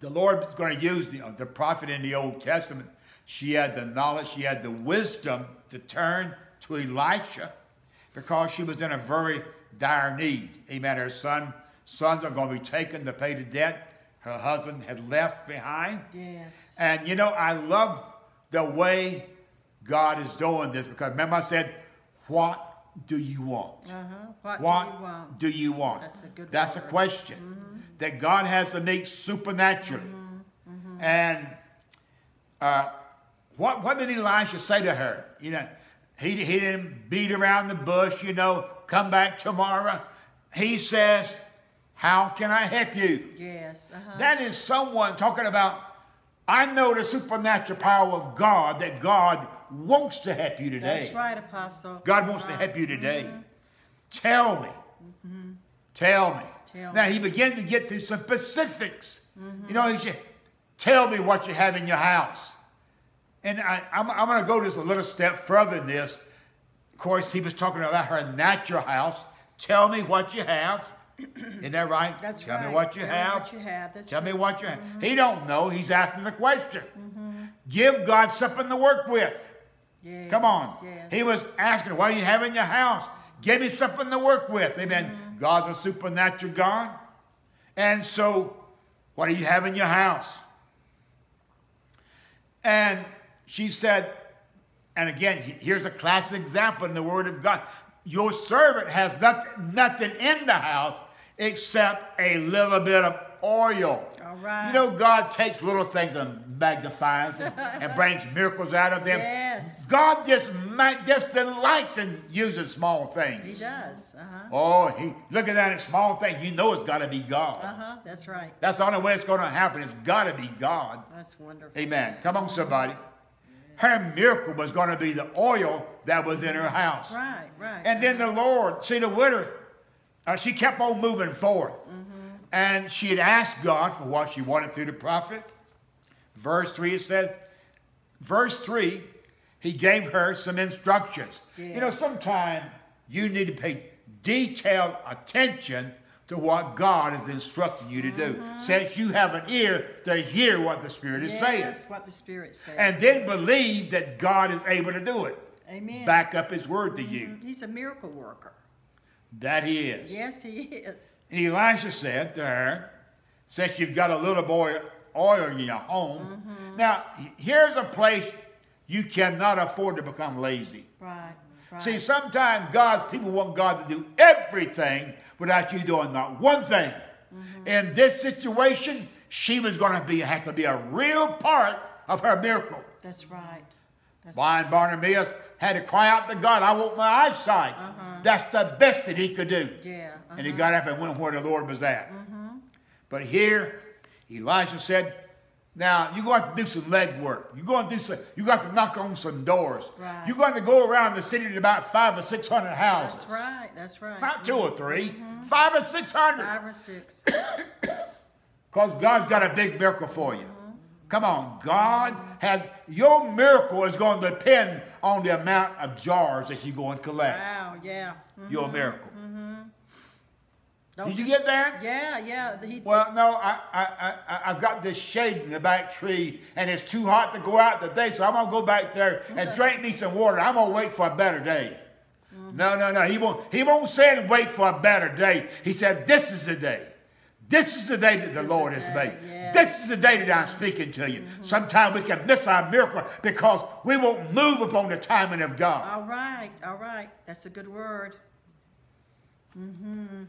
Lord is going to use the, uh, the prophet in the Old Testament. She had the knowledge, she had the wisdom to turn to Elisha because she was in a very dire need. Amen. Her son, sons are going to be taken to pay the debt her husband had left behind. Yes. And you know, I love the way God is doing this because remember I said, what do you want? Uh huh. What, What do you want? do you want? That's a good That's a word. question that God has to make supernaturally. And uh, what, what did Elisha say to her? You know, he, he didn't beat around the bush, you know, come back tomorrow. He says, How can I help you? Yes. Uh huh. That is someone talking about, I know the supernatural power of God, that God wants to help you today. That's right, Apostle. God wants to help you mm-hmm. today. Tell me. Mm-hmm. Tell me. Tell now me. he begins to get to some specifics. Mm-hmm. You know, he said, tell me what you have in your house. And I, I'm, I'm going to go just a little step further than this. Of course, he was talking about her natural house. Tell me what you have. Isn't that right? That's Tell right. me what you Tell me have. what you have. Tell me what you have. He don't know. He's asking the question. Give God something to work with. Yes, Come on. Yes. He was asking, what do you have in your house? Give me something to work with. Amen. Mm-hmm. God's a supernatural God. And so, what do you have in your house? And she said, and again, here's a classic example in the Word of God. Your servant has nothing, nothing in the house except a little bit of oil. All right. You know, God takes little things and magnifies and, and brings miracles out of them. Yes. God just, just delights in using small things. He does. Uh huh. Oh, he look at that small thing. You know it's got to be God. Uh huh. That's right. That's the only way it's going to happen. It's got to be God. That's wonderful. Amen. Come on, somebody. Her miracle was going to be the oil that was in her house. Right. Right. And then the Lord, see the widow, uh, she kept on moving forth. And she had asked God for what she wanted through the prophet. Verse 3, it says, verse 3, he gave her some instructions. You know, Yes. sometimes you need to pay detailed attention to what God is instructing you to do, uh-huh. since you have an ear to hear what the Spirit is saying. That's what the Spirit says. And then believe that God is able to do it. Amen. Back up his word to you. Mm-hmm. He's a miracle worker. That he is. Yes, he is. And Elisha said to her, since you've got a little boy oil in your home, mm-hmm. now here's a place you cannot afford to become lazy. Right. Right. See, sometimes God's people want God to do everything without you doing not one thing. Mm-hmm. In this situation, she was going to be have to be a real part of her miracle. That's right. That's Blind Bartimaeus had to cry out to God, I want my eyesight. Uh-huh. That's the best that he could do. Yeah. And he uh-huh. got up and went where the Lord was at. Mm-hmm. But here, Elijah said, now you're going to to do some legwork. You're going to do some, you got to knock on some doors. Right. You're going to go around the city to about five or six hundred houses. That's right. That's right. Not two or 3 five or six hundred. Five or six. Because God's got a big miracle for you. Come on, God has your miracle is going to depend on the amount of jars that you go and collect. Wow. Yeah. Mhm. Your miracle. Did you get that? Yeah. Yeah. He, Well, no, I, I, I, I've got this shade in the back tree, and it's too hot to go out today, so I'm gonna go back there and drink me some water. I'm gonna wait for a better day. Mm-hmm. No, no, no. He won't. He won't say wait for a better day. He said, "This is the day. This is the day that the Lord the has made. yes. This is the day that I'm speaking to you." Mm-hmm. Sometimes we can miss our miracle because we won't move upon the timing of God. all right. All right. That's a good word. Mm-hmm.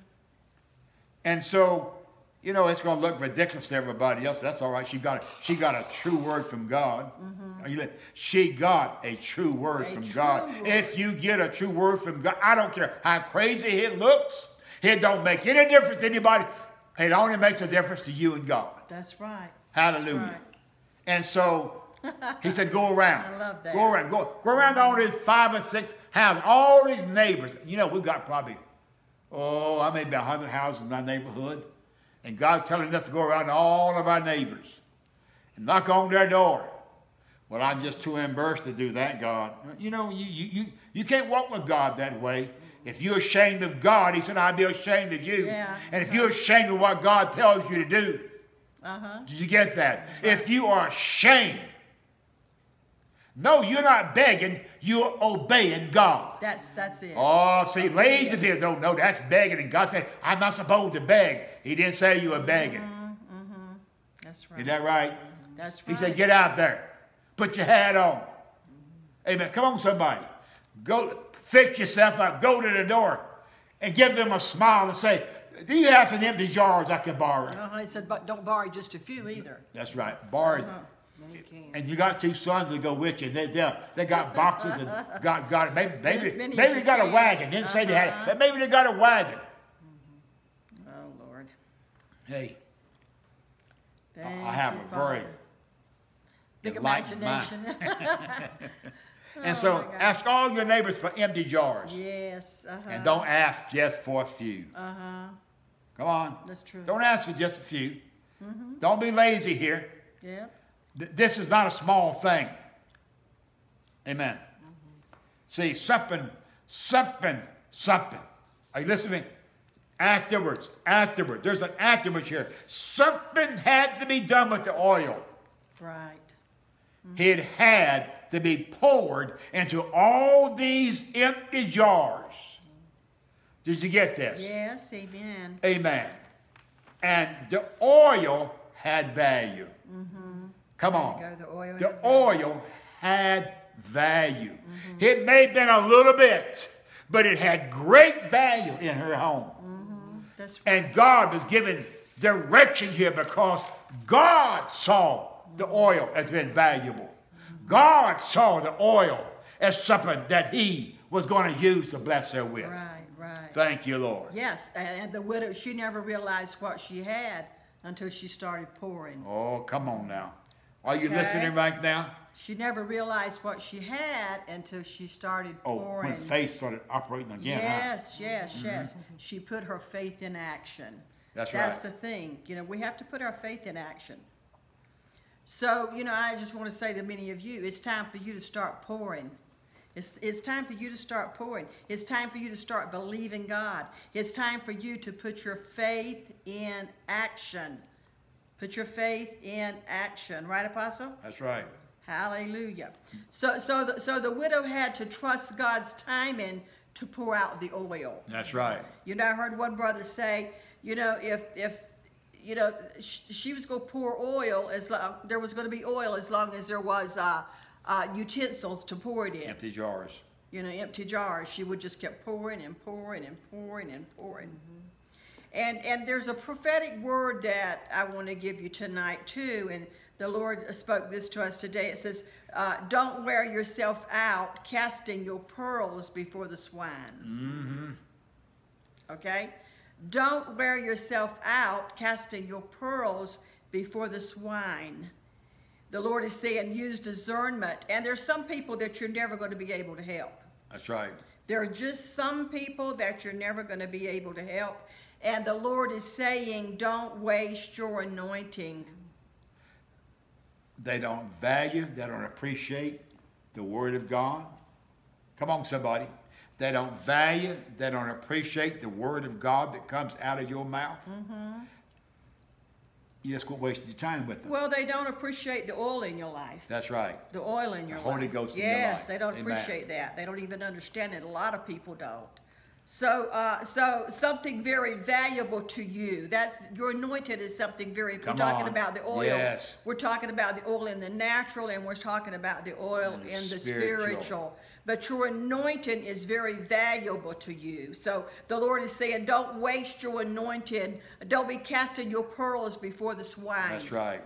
And so, you know, it's going to look ridiculous to everybody else. That's all right. She got she got a true word from God. Mm-hmm. You li- She got a true word. A from true God. word. If you get a true word from God, I don't care how crazy it looks. It don't make any difference to anybody. It only makes a difference to you and God. That's right. Hallelujah. right. And so he said, go around. I love that. Go around. Go, go around all these five or six houses, all these neighbors. You know, we've got probably, oh, I may be 100 houses in our neighborhood. And God's telling us to go around to all of our neighbors and knock on their door. Well, I'm just too embarrassed to do that, God. You know, you, you, you, you can't walk with God that way. If you're ashamed of God, he said, I'll be ashamed of you. Yeah. And if you're ashamed of what God tells you to do, Uh huh. did you get that? If you are ashamed, no, you're not begging, you're obeying God. That's that's it. Oh, see, lazy people don't know that's begging, and God said, I'm not supposed to beg. He didn't say you were begging. That's right. Is that right? That's right. He said, get out there. Put your hat on. Amen. Come on, somebody. Go fix yourself up. Go to the door and give them a smile and say, do you have some empty jars I can borrow? Uh-huh. He said, but don't borrow just a few either. That's right. Borrow. Uh-huh. No, you can't. And you got two sons that go with you. They they, they got boxes and got got maybe maybe, maybe they got a wagon. Didn't say they had it, Uh-huh. but maybe they got a wagon. Oh Lord. Hey, Thank I have a very big imagination. And Oh, so ask all your neighbors for empty jars. Yes. Uh-huh. And don't ask just for a few. Uh-huh. Come on. That's true. Don't ask for just a few. Mm -hmm. Don't be lazy here. Yep. Th- This is not a small thing. Amen. See, something, something, something. Are you listening to me? Afterwards, afterwards, there's an afterwards here. Something had to be done with the oil. Right. Mm-hmm. It had to be poured into all these empty jars. Did you get this? Yes. Amen. Amen. And the oil had value. Mm-hmm. Come on. Go, the oil The had value. had value. It may have been a little bit, but it had great value in her home. Mm-hmm. That's right. And God was giving direction here because God saw the oil as being valuable. God saw the oil as something that He was going to use to bless her with. Right. Right. Thank you, Lord. Yes. And the widow, she never realized what she had until she started pouring. Oh, come on now. Are you Okay. listening right now? She never realized what she had until she started Oh, pouring. when faith started operating again. huh? Yes, yes, mm-hmm. yes. She put her faith in action. That's That's right. That's the thing. You know, we have to put our faith in action. So, you know, I just want to say to many of you, it's time for you to start pouring. It's, it's time for you to start pouring. It's time for you to start believing God. It's time for you to put your faith in action. Put your faith in action. Right, Apostle? That's right. Hallelujah. So, so, the, so the widow had to trust God's timing to pour out the oil. That's right. You know, I heard one brother say, you know, if if you know sh- she was going to pour oil as long there was going to be oil as long as there was uh, uh, utensils to pour it in. Empty jars. You know, empty jars. She would just kept pouring and pouring and pouring and pouring. And and there's a prophetic word that I want to give you tonight too. And the Lord spoke this to us today. It says, uh, "Don't wear yourself out, casting your pearls before the swine." Okay, don't wear yourself out, casting your pearls before the swine. The Lord is saying, use discernment. And there's some people that you're never going to be able to help. That's right. There are just some people that you're never going to be able to help. And the Lord is saying, don't waste your anointing. They don't value, they don't appreciate the Word of God. Come on, somebody. They don't value, they don't appreciate the Word of God that comes out of your mouth. Mm-hmm. You just quit wasting your time with them. Well, they don't appreciate the oil in your life. That's right. The oil in your The Holy life. Ghost in your yes, they don't Amen. appreciate that. They don't even understand it. A lot of people don't. So, uh, so something very valuable to you. That's your anointed is something very. Come we're talking on. about the oil. Yes. We're talking about the oil in the natural, and we're talking about the oil And in the spiritual. spiritual. But your anointing is very valuable to you. So the Lord is saying, don't waste your anointing. Don't be casting your pearls before the swine. That's right.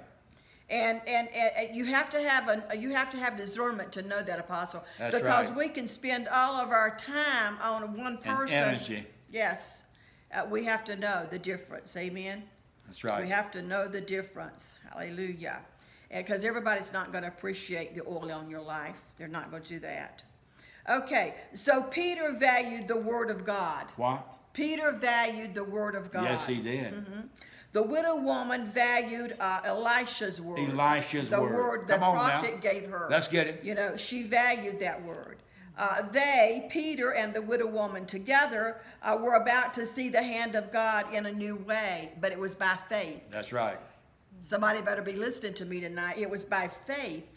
And, and and you have to have a you have to have discernment to know that apostle That's because right. we can spend all of our time on one person. energy. Yes, uh, we have to know the difference. Amen. That's right. We have to know the difference. Hallelujah. Because everybody's not going to appreciate the oil on your life, they're not going to do that. Okay, so Peter valued the word of God. What? Peter valued the word of God. Yes, he did. The widow woman valued uh, Elisha's word. Elisha's the word. the Come on now. prophet gave her. Let's get it. You know, she valued that word. Uh, they, Peter and the widow woman together, uh, were about to see the hand of God in a new way, but it was by faith. That's right. Somebody better be listening to me tonight. It was by faith.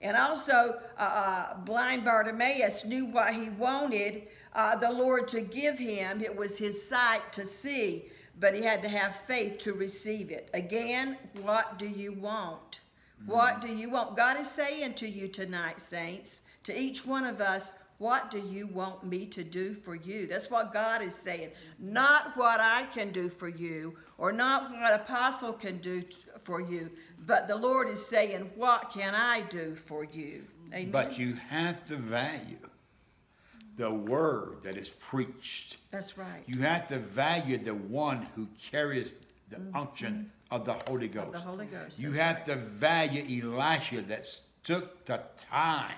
And also, uh, uh, blind Bartimaeus knew what he wanted uh, the Lord to give him. It was his sight to see, but he had to have faith to receive it. Again, what do you want? What do you want? God is saying to you tonight, saints, to each one of us, what do you want me to do for you? That's what God is saying. Not what I can do for you or not what apostle can do for you, but the Lord is saying, what can I do for you? Amen. But you have to value the word that is preached. That's right. You have to value the one who carries the unction of the Holy Ghost. Mm-hmm. the Holy Ghost, You that's have right. to value Elisha that took the time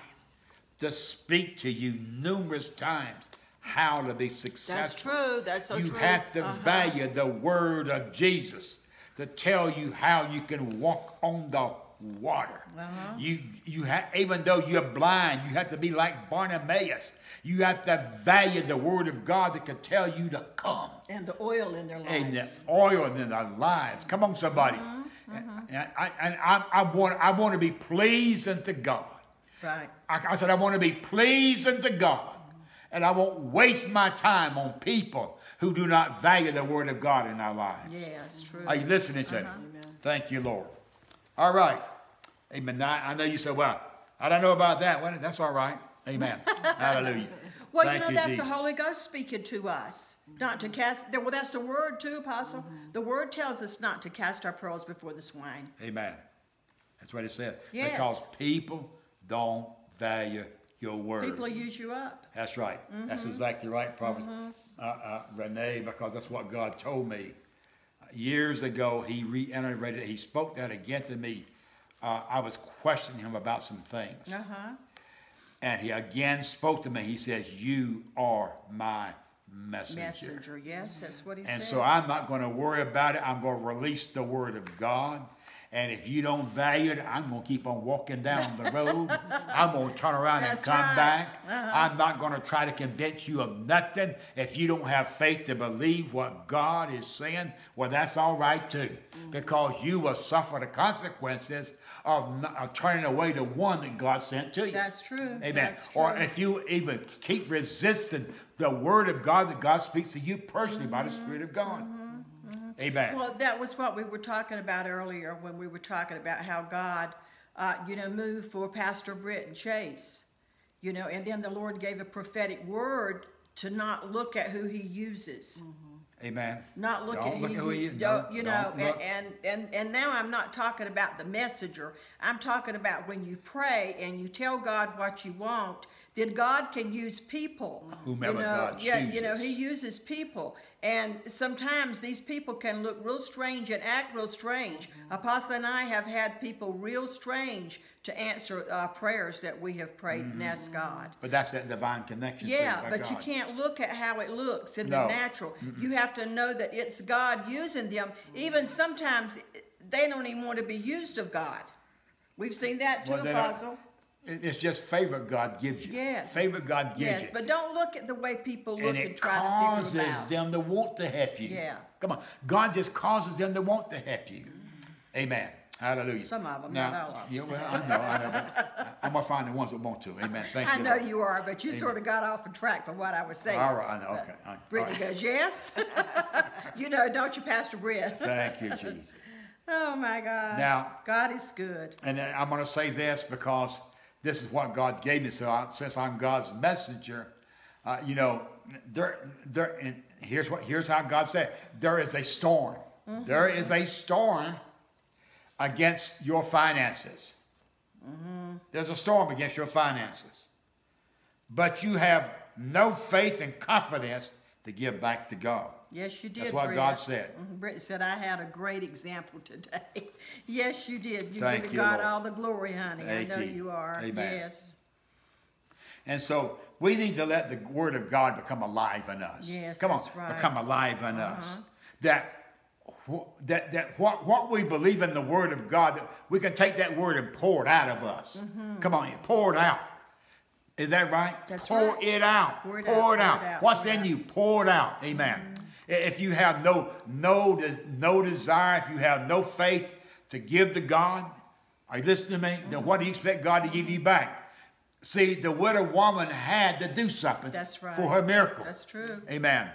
to speak to you numerous times how to be successful. That's true. That's so you true. have to Uh-huh. value the word of Jesus to tell you how you can walk on the water. Uh-huh. You you have even though you're blind, you have to be like Barnabas. You have to value the word of God that can tell you to come And the oil in their lives. and the oil in their lives. Come on, somebody. Mm-hmm, And, I, and I, I, want, I want to be pleasing to God. Right. I, I said, I want to be pleasing to God. And I won't waste my time on people who do not value the word of God in their lives. Yeah, it's true. Are you listening to me? Thank you, Lord. All right. Amen. Now, I know you said, well, I don't know about that. Well, that's all right. Amen. Hallelujah. Well, Thank you know, that's Jesus. the Holy Ghost speaking to us, not to cast. Well, that's the word too, Apostle. The word tells us not to cast our pearls before the swine. Amen. That's what it said. Yes. Because people don't value your word. People use you up. That's right. That's exactly right, Prophet uh, uh, Renee, because that's what God told me. Years ago, he reiterated, he spoke that again to me. Uh, I was questioning him about some things. Uh huh. And he again spoke to me. He says, You are my messenger. Messenger. Yes, that's what he And said. And so I'm not going to worry about it. I'm going to release the word of God. And if you don't value it, I'm going to keep on walking down the road. I'm going to turn around and come right. back. Uh-huh. I'm not going to try to convince you of nothing. If you don't have faith to believe what God is saying, well, that's all right too. Mm-hmm. Because you will suffer the consequences of, not, of turning away the one that God sent to you. That's true. Amen. That's Or if you even keep resisting the word of God that God speaks to you personally by the Spirit of God. Amen. Well, that was what we were talking about earlier when we were talking about how God, uh, you know, moved for Pastor Britt and Chase, you know, and then the Lord gave a prophetic word to not look at who He uses, Amen. not look Don't at look who, at who don't- don't- you know, don't and, and and and now I'm not talking about the messenger. I'm talking about when you pray and you tell God what you want. Then God can use people. Whomever you know, God yeah, you know. He uses people. And sometimes these people can look real strange and act real strange. Apostle and I have had people real strange to answer uh, prayers that we have prayed and asked God. But that's that divine connection. Yeah, but you can't look at how it looks in No. the natural. You have to know that it's God using them. Even sometimes they don't even want to be used of God. We've seen that too, Well, Apostle. It- It's just favor God gives you. Yes. Favor God gives Yes, you. but don't look at the way people look and and, it try to causes figure them out. them to want to help you. Yeah. Come on. God just causes them to want to help you. Amen. Hallelujah. Some of 'em, now, not all of 'em. Yeah, well, I know. I know I'm going to find the ones that want to. Amen. Thank I you. I know Lord. you are, but you sort of got off the track from what I was saying. All right. I know. Okay. Right. Brittany right. goes, yes. you know, don't you, Pastor Britt? Thank you, Jesus. Oh my God. Now- God is good. And uh, I'm going to say this because this is what God gave me. So I, since I'm God's messenger, uh, you know, there, there. And here's what. Here's how God said: there is a storm. There is a storm against your finances. There's a storm against your finances, but you have no faith and confidence to give back to God. Yes, you did. That's what. God said. Mhm. Britt said, I had a great example today. yes, you did. You Thank give you, God Lord. all the glory, honey. Thank I know you. you are. Amen. Yes. And so we need to let the word of God become alive in us. Yes, Come on, right. become alive in us. Uh-huh. That that that what what we believe in the word of God, that we can take that word and pour it out of us. Come on, pour it out. Is that right? Mm-hmm. That's pour right. it out. Pour it pour out, it pour out. it out, What's pour in out. Mm-hmm. you? Pour it out. Amen. I- If you have no no no desire, if you have no faith to give to God, are you listening to me? Then what do you expect God to give you back? See, the widow woman had to do something That's right. for her miracle. That's true. Amen.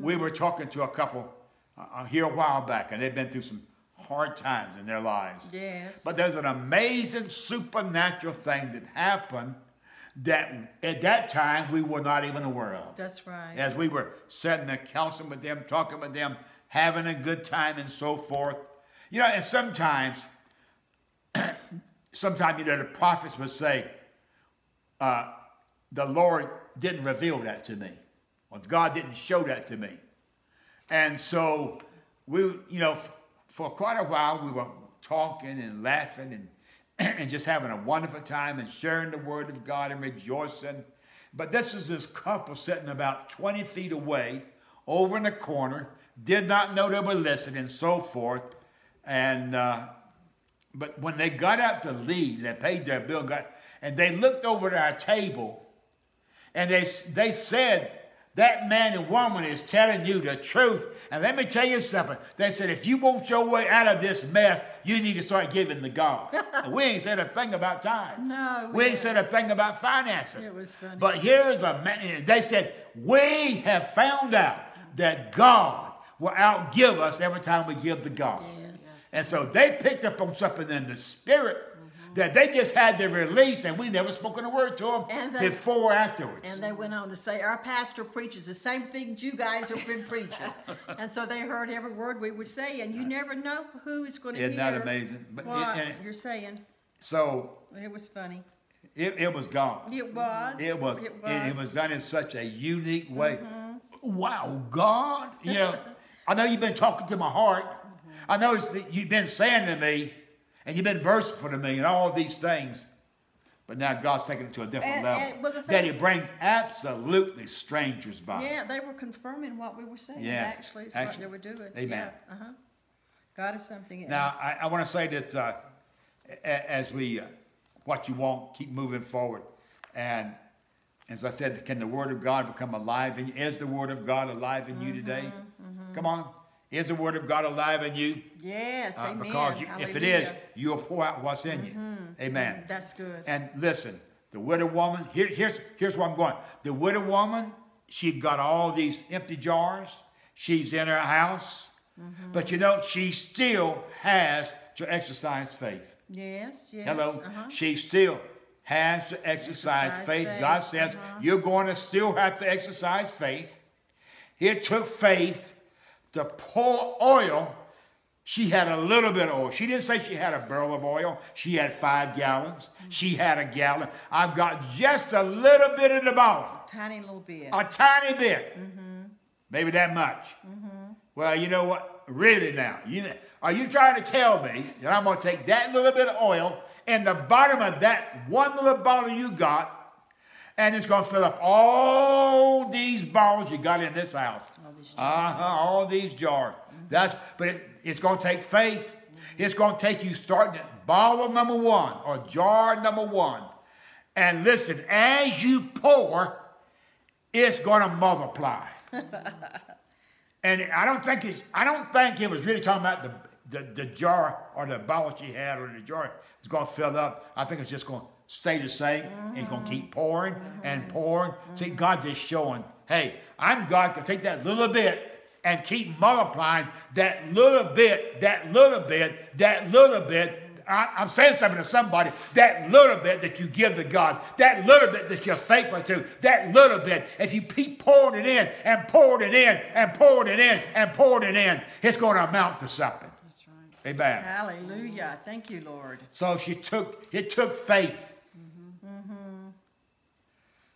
We were talking to a couple uh, uh, here a while back, and they've been through some hard times in their lives. Yes. But there's an amazing supernatural thing that happened that at that time we were not even aware of. That's right. As we were sitting there counseling with them, talking with them, having a good time and so forth. You know, and sometimes, sometimes, you know, the prophets would say, uh, the Lord didn't reveal that to me. Or God didn't show that to me. And so we, you know, f- for quite a while we were talking and laughing and and just having a wonderful time and sharing the word of God and rejoicing. But this is this couple sitting about 20 feet away over in the corner, did not know they were listening and so forth. And, uh, but when they got out to leave, they paid their bill, and, got, and they looked over at our table and they, they said, that man and woman is telling you the truth. And let me tell you something. They said, if you want your way out of this mess, you need to start giving to God. we ain't said a thing about tithes. No, We we ain't said a thing about finances. It was funny. But here's a man. They said, we have found out that God will outgive us every time we give to God. Yes. And so they picked up on something in the spirit that they just had to release, and we never spoken a word to them And they- before or afterwards. And they went on to say, Our pastor preaches the same things you guys have been preaching. and so they heard every word we would say, and you never know who is going to hear Isn't that amazing? But it- what it- you're saying. so It was funny. it, it was gone. It was. It was, It it, was. Mm-hmm. it was done in such a unique way. Wow, God. You know, I know you've been talking to my heart. Mm-hmm. I know it's, you've been saying to me, and you've been merciful to me, and all these things. But now God's taking it to a different And- level. and- that He brings absolutely strangers by. Yeah, they were confirming what we were saying. Yes, Actually, it's what actually. they were doing. Amen. Yeah, uh-huh. God is something else. Now, I, I want to say this uh, as we, uh, what you want, keep moving forward. And as I said, can the Word of God become alive in you? Is the Word of God alive in you today? Mm-hmm, Come on. Is the Word of God alive in you? yes, Uh, amen. because you, if it is, you'll pour out what's in you. Amen. That's good. And listen, the widow woman, here, here's, here's where I'm going. The widow woman, she got all these empty jars. She's in her house. Mm-hmm. But you know, she still has to exercise faith. yes, yes. Hello? Uh-huh. She still has to exercise, Exercise faith. faith, God says uh-huh. you're going to still have to exercise faith. It took faith to pour oil. She had a little bit of oil. She didn't say she had a barrel of oil. She had five gallons. She had a gallon. I've got just a little bit in the bottle. A tiny little bit. A tiny bit. Mm-hmm. Maybe that much. Well, you know what? Really now, you are you trying to tell me that I'm going to take that little bit of oil and the bottom of that one little bottle you got, and it's going to fill up all these bottles you got in this house? All these Uh-huh, all these jars. That's but it, it's going to take faith. It's going to take you starting at bottle number one or jar number one. And listen, as you pour, it's going to multiply. and I don't think it's, I don't think it was really talking about the, the, the jar or the bottle she had or the jar was going to fill up. I think it's just going to stay the same. It's going to keep pouring and pouring. See, God's just showing, hey, I'm God can take that little bit and keep multiplying that little bit, that little bit, that little bit. I, I'm saying something to somebody. That little bit that you give to God, that little bit that you're faithful to, that little bit, if you keep pouring it in and pouring it in and pouring it in and pouring it in, it's going to amount to something. That's right. Amen. Hallelujah. Thank you, Lord. So she took, it took faith.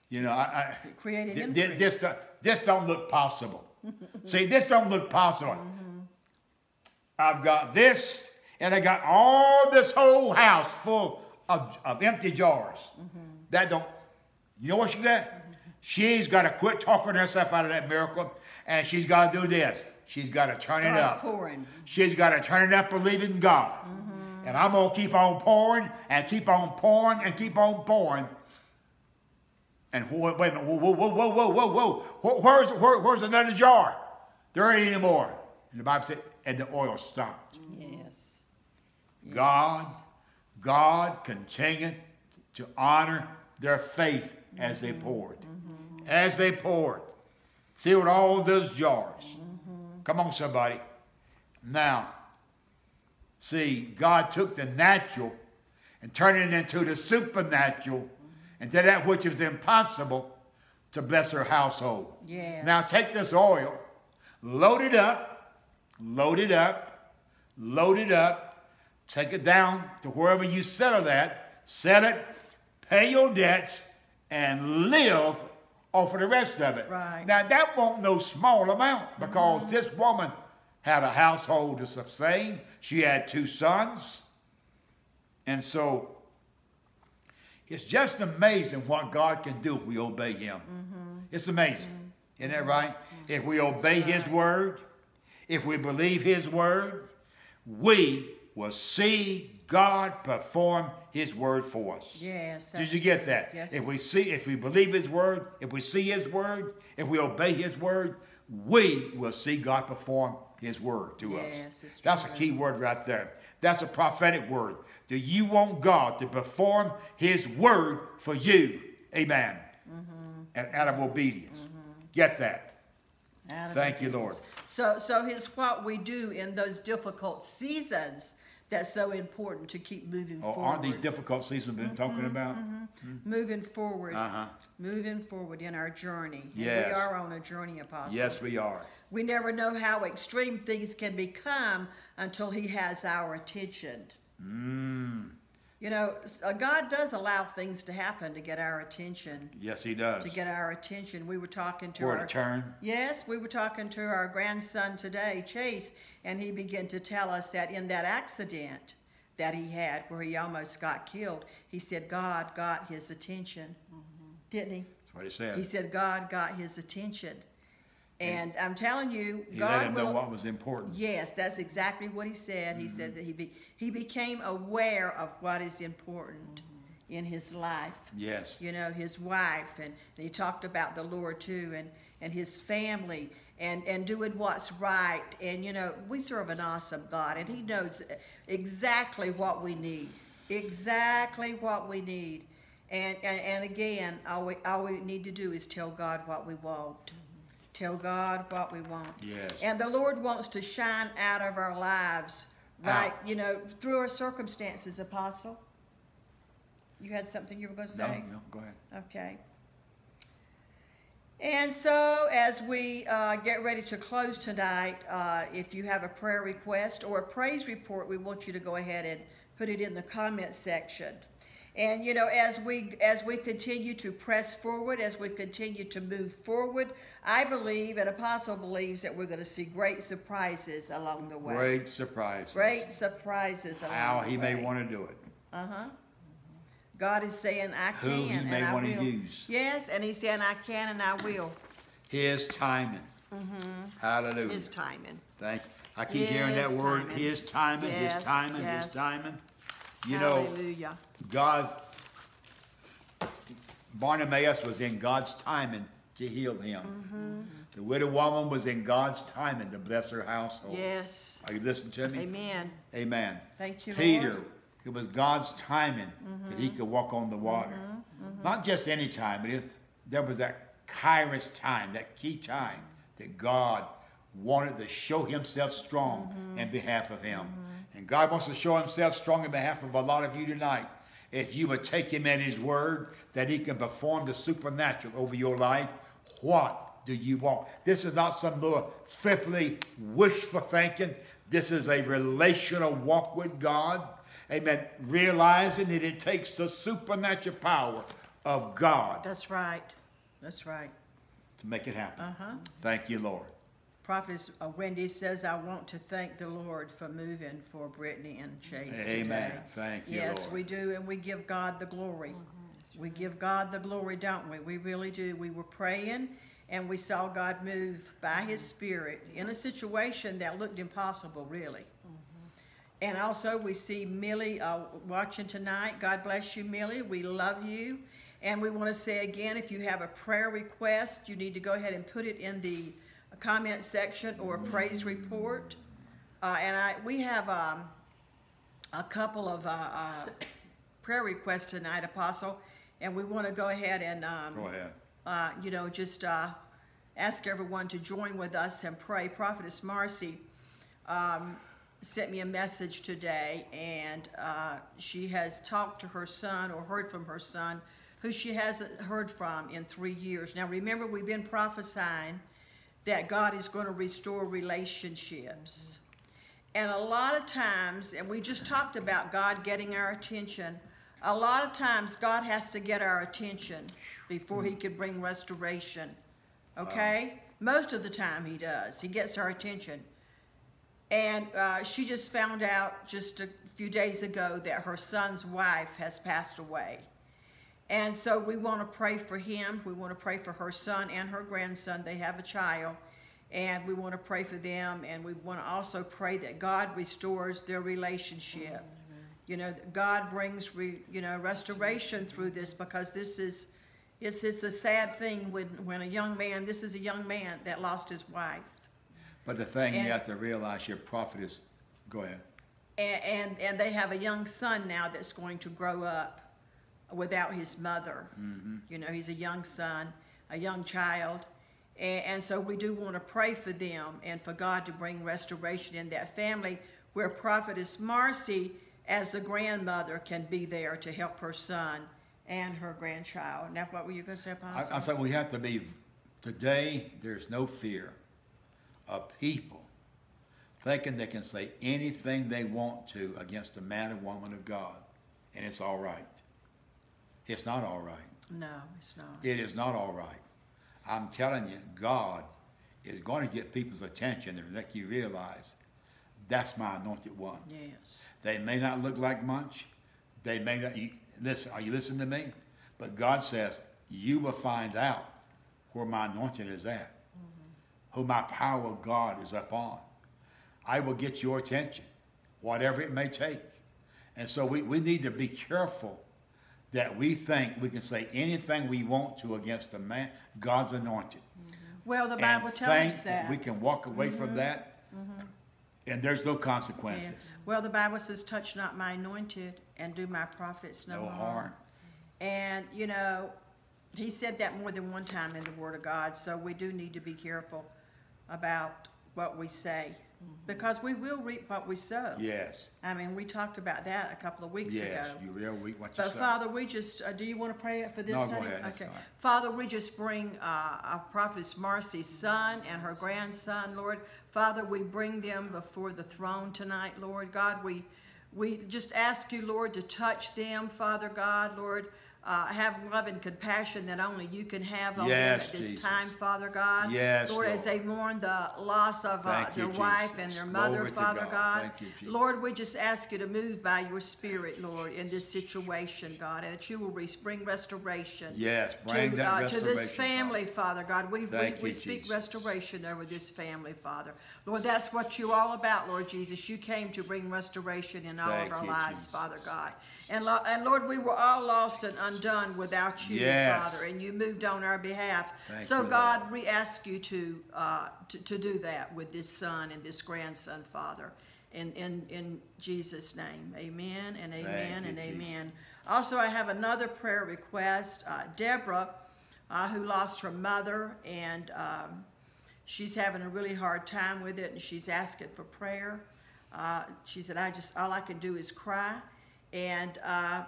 You know, I, I It created increase. thi- this, uh, this don't look possible. See, this don't look possible. Mm-hmm. I've got this, and I got all this whole house full of, of empty jars. Mm-hmm. That don't, you know what she got? Mm-hmm. She's got to quit talking herself out of that miracle, and she's got to do this. She's got to turn it up. pouring. She's got to turn it up, believing God. And I'm going to keep on pouring and keep on pouring and keep on pouring. And wait, a minute, whoa, whoa, whoa, whoa, whoa, whoa, whoa. Where's, where, where's another jar? There ain't any more. And the Bible said, and the oil stopped. Yes. God, God continued to honor their faith as they mm-hmm. poured. Mm-hmm. As they poured. Filled all those jars. Mm-hmm. Come on, somebody. Now, see, God took the natural and turned it into the supernatural, and to that which is impossible to bless her household. Yes. Now take this oil, load it up, load it up, load it up, take it down to wherever you settle at, sell it, pay your debts, and live off of the rest of it. Right. Now that won't no small amount because this woman had a household to sustain. She had two sons. And so It's just amazing what God can do if we obey Him. It's amazing. Isn't that right? If we obey His word, if we believe His word, we will see God perform His word for us. Yes. Did you get that? Yes. If we see, if we believe His word, if we see His word, if we obey His word, we will see God perform His word to us. Yes, it's That's a key word right there. That's a prophetic word. Do you want God to perform His word for you? Amen. Mm-hmm. And out of obedience. Get that. Thank you, Lord. So, so it's what we do in those difficult seasons that's so important to keep moving Oh, forward. aren't these difficult seasons we've been talking Mm-hmm, about? moving forward, Uh-huh. moving forward in our journey. And Yes. we are on a journey, Apostle. Yes, we are. We never know how extreme things can become until He has our attention. Mm. You know, uh, God does allow things to happen to get our attention. Yes, He does. To get our attention, we were talking to For our turn. Yes, we were talking to our grandson today, Chase, and he began to tell us that in that accident that he had where he almost got killed, he said God got his attention. Didn't he? That's what He said. He said God got his attention. And I'm telling you, He God let him will know what was important. Yes, that's exactly what he said. He said mm-hmm. that he be, he became aware of what is important mm-hmm. in his life. Yes. You know, his wife, and, and he talked about the Lord too, and, and his family, and, and doing what's right. And, you know, we serve an awesome God, and he knows exactly what we need. Exactly what we need. And, and, and again, all we, all we need to do is tell God what we want. Tell God what we want. Yes. And the Lord wants to shine out of our lives, right? Out. You know, through our circumstances, Apostle. You had something you were going to No, say? no, go ahead. Okay. And so, as we uh, get ready to close tonight, uh, if you have a prayer request or a praise report, we want you to go ahead and put it in the comment section. And you know, as we as we continue to press forward, as we continue to move forward, I believe, and Apostle believes, that we're going to see great surprises along the way. Great surprises. Great surprises along How He way. may want to do it. Uh huh. God is saying, I Who can he and may I wanna will. use. Yes, and He's saying, I can and I will. His timing. Hallelujah. His timing. Thank. You. I keep hearing that His word. His timing. Yes, his timing. yes. His timing. You know, Hallelujah. God. Bartimaeus was in God's timing to heal him. Mm-hmm. The widow woman was in God's timing to bless her household. Yes. Are you listening to me? Amen. Amen. Thank you, Peter, Lord. it was God's timing that Mm-hmm. he could walk on the water. Not just any time, but it, there was that kairos time, that key time that God wanted to show himself strong Mm-hmm. in behalf of him. And God wants to show himself strong in behalf of a lot of you tonight. If you would take him at his word that he can perform the supernatural over your life, what do you want? This is not some little flippantly wishful thinking. This is a relational walk with God. Amen. Realizing that it takes the supernatural power of God That's right. That's right. to make it happen. Uh-huh. Thank you, Lord. Prophet uh, Wendy says, I want to thank the Lord for moving for Brittany and Chase Amen. today. Thank you, Yes, Lord. we do, and we give God the glory. We give God the glory, don't we? We really do. We were praying, and we saw God move by His Spirit in a situation that looked impossible, really. And also, we see Millie uh, watching tonight. God bless you, Millie. We love you. And we want to say again if you have a prayer request, you need to go ahead and put it in the comment section or a praise report. Uh, and I, we have um, a couple of uh, uh, prayer requests tonight, Apostle. And we want to go ahead and um, Go ahead. uh, you know, just uh, ask everyone to join with us and pray. Prophetess Marcy um, sent me a message today, and uh, she has talked to her son or heard from her son, who she hasn't heard from in three years. Now, remember, we've been prophesying that God is going to restore relationships. And a lot of times, and we just talked about God getting our attention, a lot of times God has to get our attention before he can bring restoration. Okay? Most of the time he does. He gets our attention. And uh, she just found out just a few days ago that her son's wife has passed away. And so we want to pray for him. We want to pray for her son and her grandson. They have a child. And we want to pray for them. And we want to also pray that God restores their relationship. You know, God brings, re, you know, restoration through this because this is, it's, it's a sad thing when, when a young man, this is a young man that lost his wife. But the thing And- you have to realize, your prophet is, go ahead. And, and, and they have a young son now that's going to grow up without his mother. Mm-hmm. You know, he's a young son, a young child. And, and so we do want to pray for them and for God to bring restoration in that family where Prophetess Marcy, as a grandmother, can be there to help her son and her grandchild. Now, what were you going to say, I, Apostle? I said we have to be, today, there's no fear of people thinking they can say anything they want to against a man or woman of God, and it's all right. It's not all right. no, it's not. It is not all right. I'm telling you, God is going to get people's attention and make you realize that's my anointed one. Yes. They may not look like much. They may not. You, listen, are you listening to me? But God says, you will find out where my anointing is at, mm-hmm. who my power of God is upon. I will get your attention, whatever it may take. And so we, we need to be careful that we think we can say anything we want to against a man, God's anointed. Mm-hmm. Well, the And Bible tells think us that. We can walk away from mm-hmm. that, mm-hmm. and there's no Yeah. consequences. Well, the Bible says, touch not my anointed and do my prophets no, No harm. harm. And, you know, he said that more than one time in the Word of God, so we do need to be careful about what we say. Because we will reap what we sow. Yes. I mean, we talked about that a couple of weeks Yes, ago. you real weak what you But say. Father, we just, uh, do you want to pray for this? No, go honey? ahead, Okay. fine. Father, we just bring uh, our prophetess Marcy's son and her grandson, Lord. Father, we bring them before the throne tonight, Lord. God, we, we just ask you, Lord, to touch them, Father God, Lord. Uh, have love and compassion that only you can have on them at this Jesus. time, Father God. Yes, Lord, as they mourn the loss of uh, Thank you, their wife Jesus. and their mother, Glory Father God. God. Thank you, Lord, we just ask you to move by your spirit, Lord, in this situation, God, and that you will bring restoration. Yes, bring to, that uh, to this family, Father God. We, we, we speak Jesus. restoration over this family, Father. Lord, that's what you're all about, Lord Jesus. You came to bring restoration in all Thank of our lives. Father God. And, Lo- and Lord, we were all lost and undone without you, Yes. Father, and you moved on our behalf. Thank so, God, Lord. we ask you to, uh, to, to do that with this son and this grandson, Father. In, in, in Jesus' name, amen and amen and amen. Also, I have another prayer request. Uh, Deborah, uh, who lost her mother, and um, she's having a really hard time with it, and she's asking for prayer. Uh, she said, "I just all I can do is cry," and uh,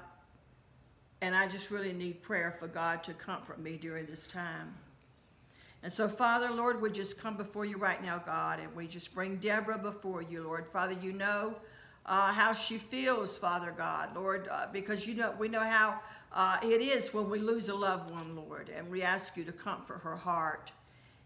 and I just really need prayer for God to comfort me during this time. And so, Father, Lord, we just come before you right now, God, and we just bring Deborah before you, Lord. Father, you know uh, how she feels, Father God, Lord, uh, because you know we know how uh, it is when we lose a loved one, Lord, and we ask you to comfort her heart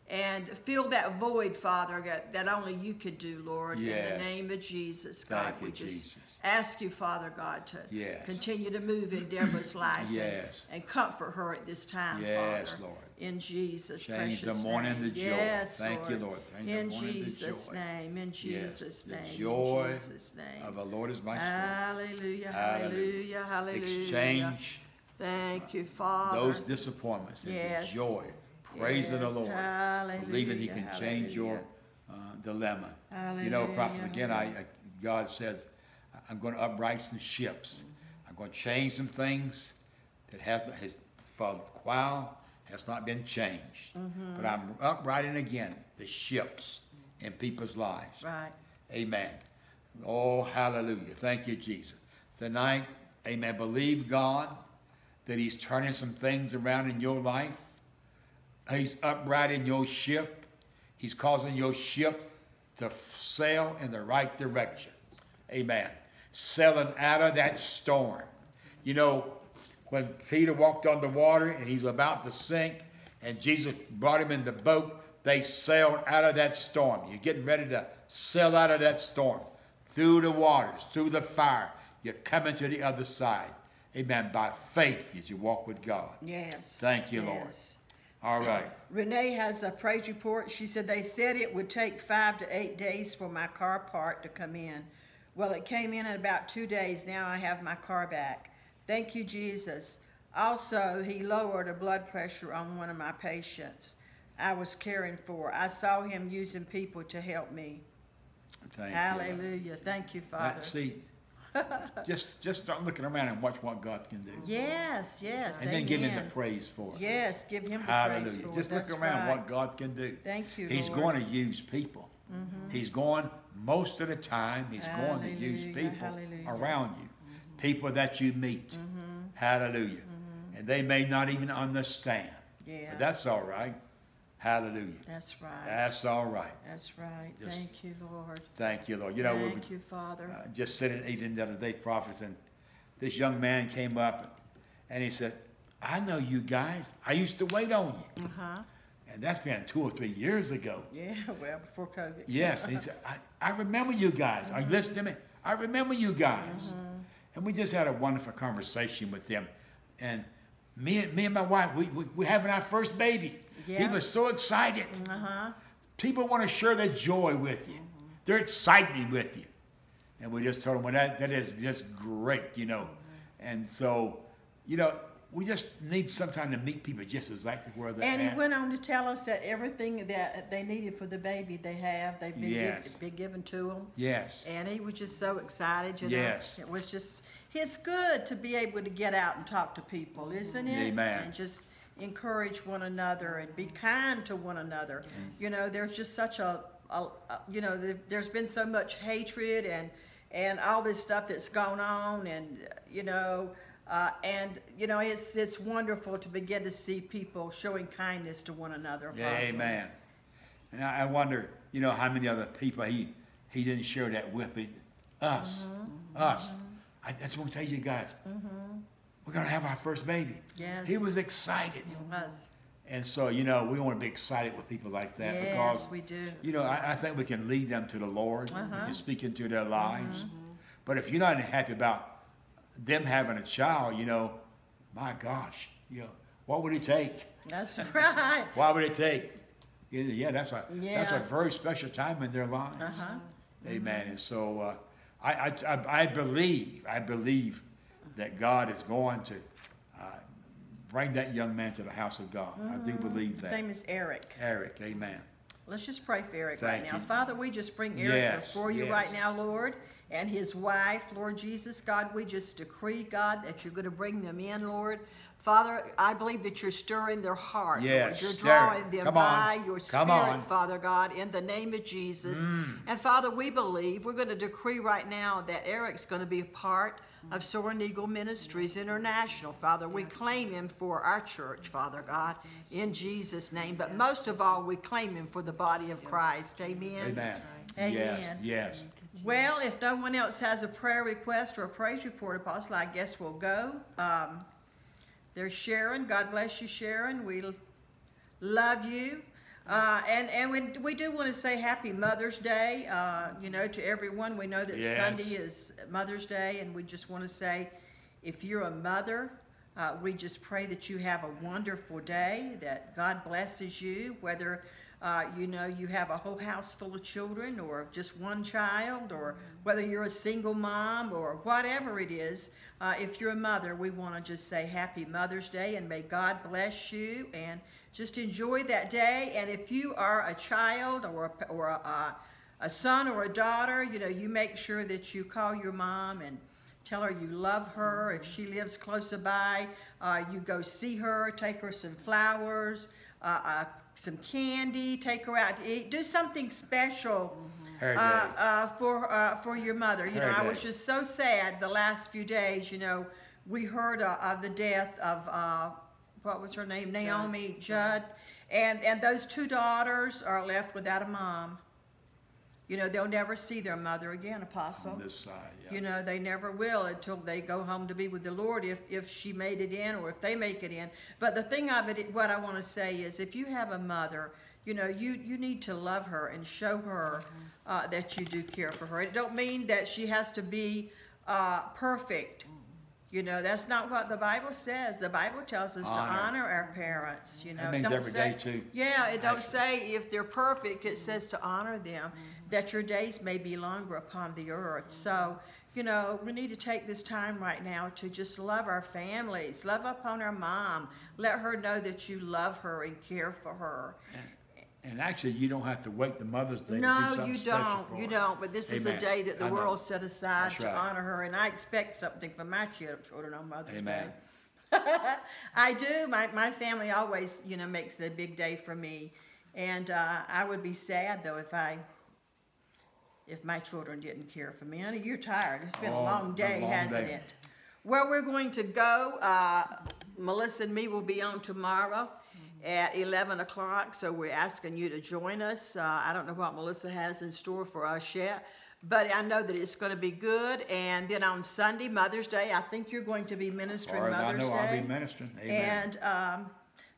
and fill that void, Father, that, that only you could do, Lord, in the name of Jesus, God. Thank we just Jesus. Ask you, Father God, to Yes. continue to move in Deborah's life and- Yes. and, comfort her at this time, Yes, Father. Lord. In Jesus' Change the precious mourning name. to joy. Yes, Thank you, Lord. The in Jesus' name. In Yes, Jesus' the name. joy in Jesus' name. Of the Lord is my strength. Hallelujah. Hallelujah. Hallelujah. Hallelujah. Exchange Thank you, Father. those disappointments into Yes. joy. Praising Yes, the Lord. hallelujah, Believing He can change your uh, dilemma. You know, prophet, again, I, I, God says, I'm going to upright some ships. I'm going to change some things that has, has for a while has not been changed. Mm-hmm. But I'm uprighting again the ships in people's lives. Right. Amen. Oh, hallelujah. Thank you, Jesus. Tonight, amen. Believe God that He's turning some things around in your life. He's uprighting your ship. He's causing your ship to sail in the right direction. Amen. Sailing out of that storm. You know, when Peter walked on the water and he's about to sink, and Jesus brought him in the boat, they sailed out of that storm. You're getting ready to sail out of that storm. Through the waters, through the fire. You're coming to the other side. amen, by faith as you walk with God. Yes. Thank you, Lord. yes. All right. Renee has a praise report. She said they said it would take five to eight days for my car part to come in. Well, it came in in about two days. Now I have my car back. Thank you, Jesus. Also, he lowered a blood pressure on one of my patients I was caring for. I saw him using people to help me. Thank you. Hallelujah. Thank you, Father. That, see, just just start looking around and watch what God can do. Yes, yes. and then give him the praise for it. Yes, give him the praise Hallelujah. for it. Just look That's around right. what God can do. Thank you, He's Lord. going to use people. Mm-hmm. He's going most of the time, he's going to use people hallelujah. around you. People that you meet. Hallelujah. And they may not even understand. Yeah. But that's all right. Hallelujah. That's right. That's all right. That's right. Just- Thank you, Lord. Thank you, Lord. You know, we Thank you, Father. uh, just sitting eating the other day, prophets, and this young man came up and he said, I know you guys. I used to wait on you. Uh-huh. And that's been two or three years ago. Yeah, well, before COVID. Yes. He said, I, I remember you guys. Are you mm-hmm. listening to me? I remember you guys. Mm-hmm. And we just had a wonderful conversation with them. And me and me and my wife, we, we, we're having our first baby. Yeah. He was so excited. Uh-huh. People want to share their joy with you. Mm-hmm. They're excited with you. And we just told them, well, that, that is just great, you know. And so, you know, we just need some time to meet people just exactly where they're And he went on to tell us that everything that they needed for the baby they have, they've been, Yes. giv- been given to them. yes. And he was just so excited, you know. Yes. It was just, it's good to be able to get out and talk to people, isn't it? Amen. And just encourage one another and be kind to one another. Yes. You know, there's just such a, a, a- you know, there, there's been so much hatred and, and all this stuff that's gone on and, you know, uh, and, you know, it's, it's wonderful to begin to see people showing kindness to one another. Yeah, amen. And I, I wonder, you know, how many other people he he didn't share that with us, Mm-hmm. us. I, that's what I'm tell you guys. We're gonna have our first baby. Yes. He was excited, It was. and so you know we want to be excited with people like that Yes, because we do. You know, I, I think we can lead them to the Lord. We Uh-huh. can speak into their lives. Mm-hmm. But if you're not happy about them having a child, you know, my gosh, you know, what would it take? That's right. Why would it take? Yeah, Yeah, that's a that's a very special time in their lives. Uh-huh. Amen. And so uh, I, I I believe I believe that God is going to uh, bring that young man to the house of God. I do believe His that. name is Eric. Eric, Amen. Let's just pray for Eric right now. you. Father, we just bring Eric Yes, before you yes. right now, Lord, and his wife, Lord Jesus. God, we just decree, God, that you're going to bring them in, Lord. Father, I believe that you're stirring their heart. Lord. Yes, You're drawing it. them Come by on. your Come spirit, on. Mm. Father God, in the name of Jesus. And Father, we believe, we're going to decree right now that Eric's going to be a part of Soaring Eagle Ministries International, Father. We claim him for our church, Father God, in Jesus' name. But most of all, we claim him for the body of Christ. Amen. Amen. Amen. Yes, yes. Well, if no one else has a prayer request or a praise report, Apostle, I guess we'll go. Um, there's Sharon. God bless you, Sharon. We love you. Uh, and and we, we do want to say Happy Mother's Day, uh, you know, to everyone. We know that Yes. Sunday is Mother's Day, and we just want to say, if you're a mother, uh, we just pray that you have a wonderful day, that God blesses you, whether uh, you know you have a whole house full of children or just one child, or whether you're a single mom or whatever it is. Uh, if you're a mother, we want to just say Happy Mother's Day and may God bless you and just enjoy that day. And if you are a child or a, or a, a, a son or a daughter, you know, you make sure that you call your mom and tell her you love her. If she lives close by, uh, you go see her, take her some flowers, uh, uh, some candy, take her out to eat. Do something special Her uh, uh, for uh, for your mother. You know, Her I was just so sad the last few days. You know, we heard uh, of the death of uh, what was her name, Naomi Judd, and and those two daughters are left without a mom. You know, they'll never see their mother again, Apostle. On this side, yeah. You know, they never will until they go home to be with the Lord if, if she made it in or if they make it in. But the thing of it, what I want to say is if you have a mother, you know, you, you need to love her and show her uh, that you do care for her. It don't mean that she has to be uh, perfect. You know, that's not what the Bible says. The Bible tells us Honor. to honor our parents, you know. That It means don't every say- day, too, Yeah, it don't say if they're perfect, it says to honor them, that your days may be longer upon the earth. So, you know, we need to take this time right now to just love our families, love upon our mom, let her know that you love her and care for her. And actually, you don't have to wait the Mother's Day to do No, something you don't, you her. don't, but this is a day that the I know. world set aside That's to right. honor her, and I expect something from my children on Mother's Day. Amen. I do. My, my family always, you know, makes it a big day for me. And uh, I would be sad though if I, if my children didn't care for me. I know you're tired. It's been a Oh, long been a day, long hasn't day. it? Where we're going to go, uh, Melissa and me will be on tomorrow at 11 o'clock. So we're asking you to join us. Uh, I don't know what Melissa has in store for us yet. But I know that it's going to be good. And then on Sunday, Mother's Day, I think you're going to be ministering as I Mother's know, Day. I'll be ministering. Amen. And um,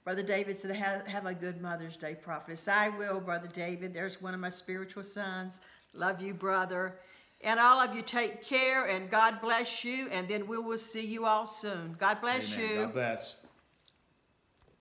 Brother David said, have, have a good Mother's Day prophetess. I will, Brother David. There's one of my spiritual sons. Love you, brother. And all of you take care and God bless you. And then we will see you all soon. God bless Amen. you. God bless.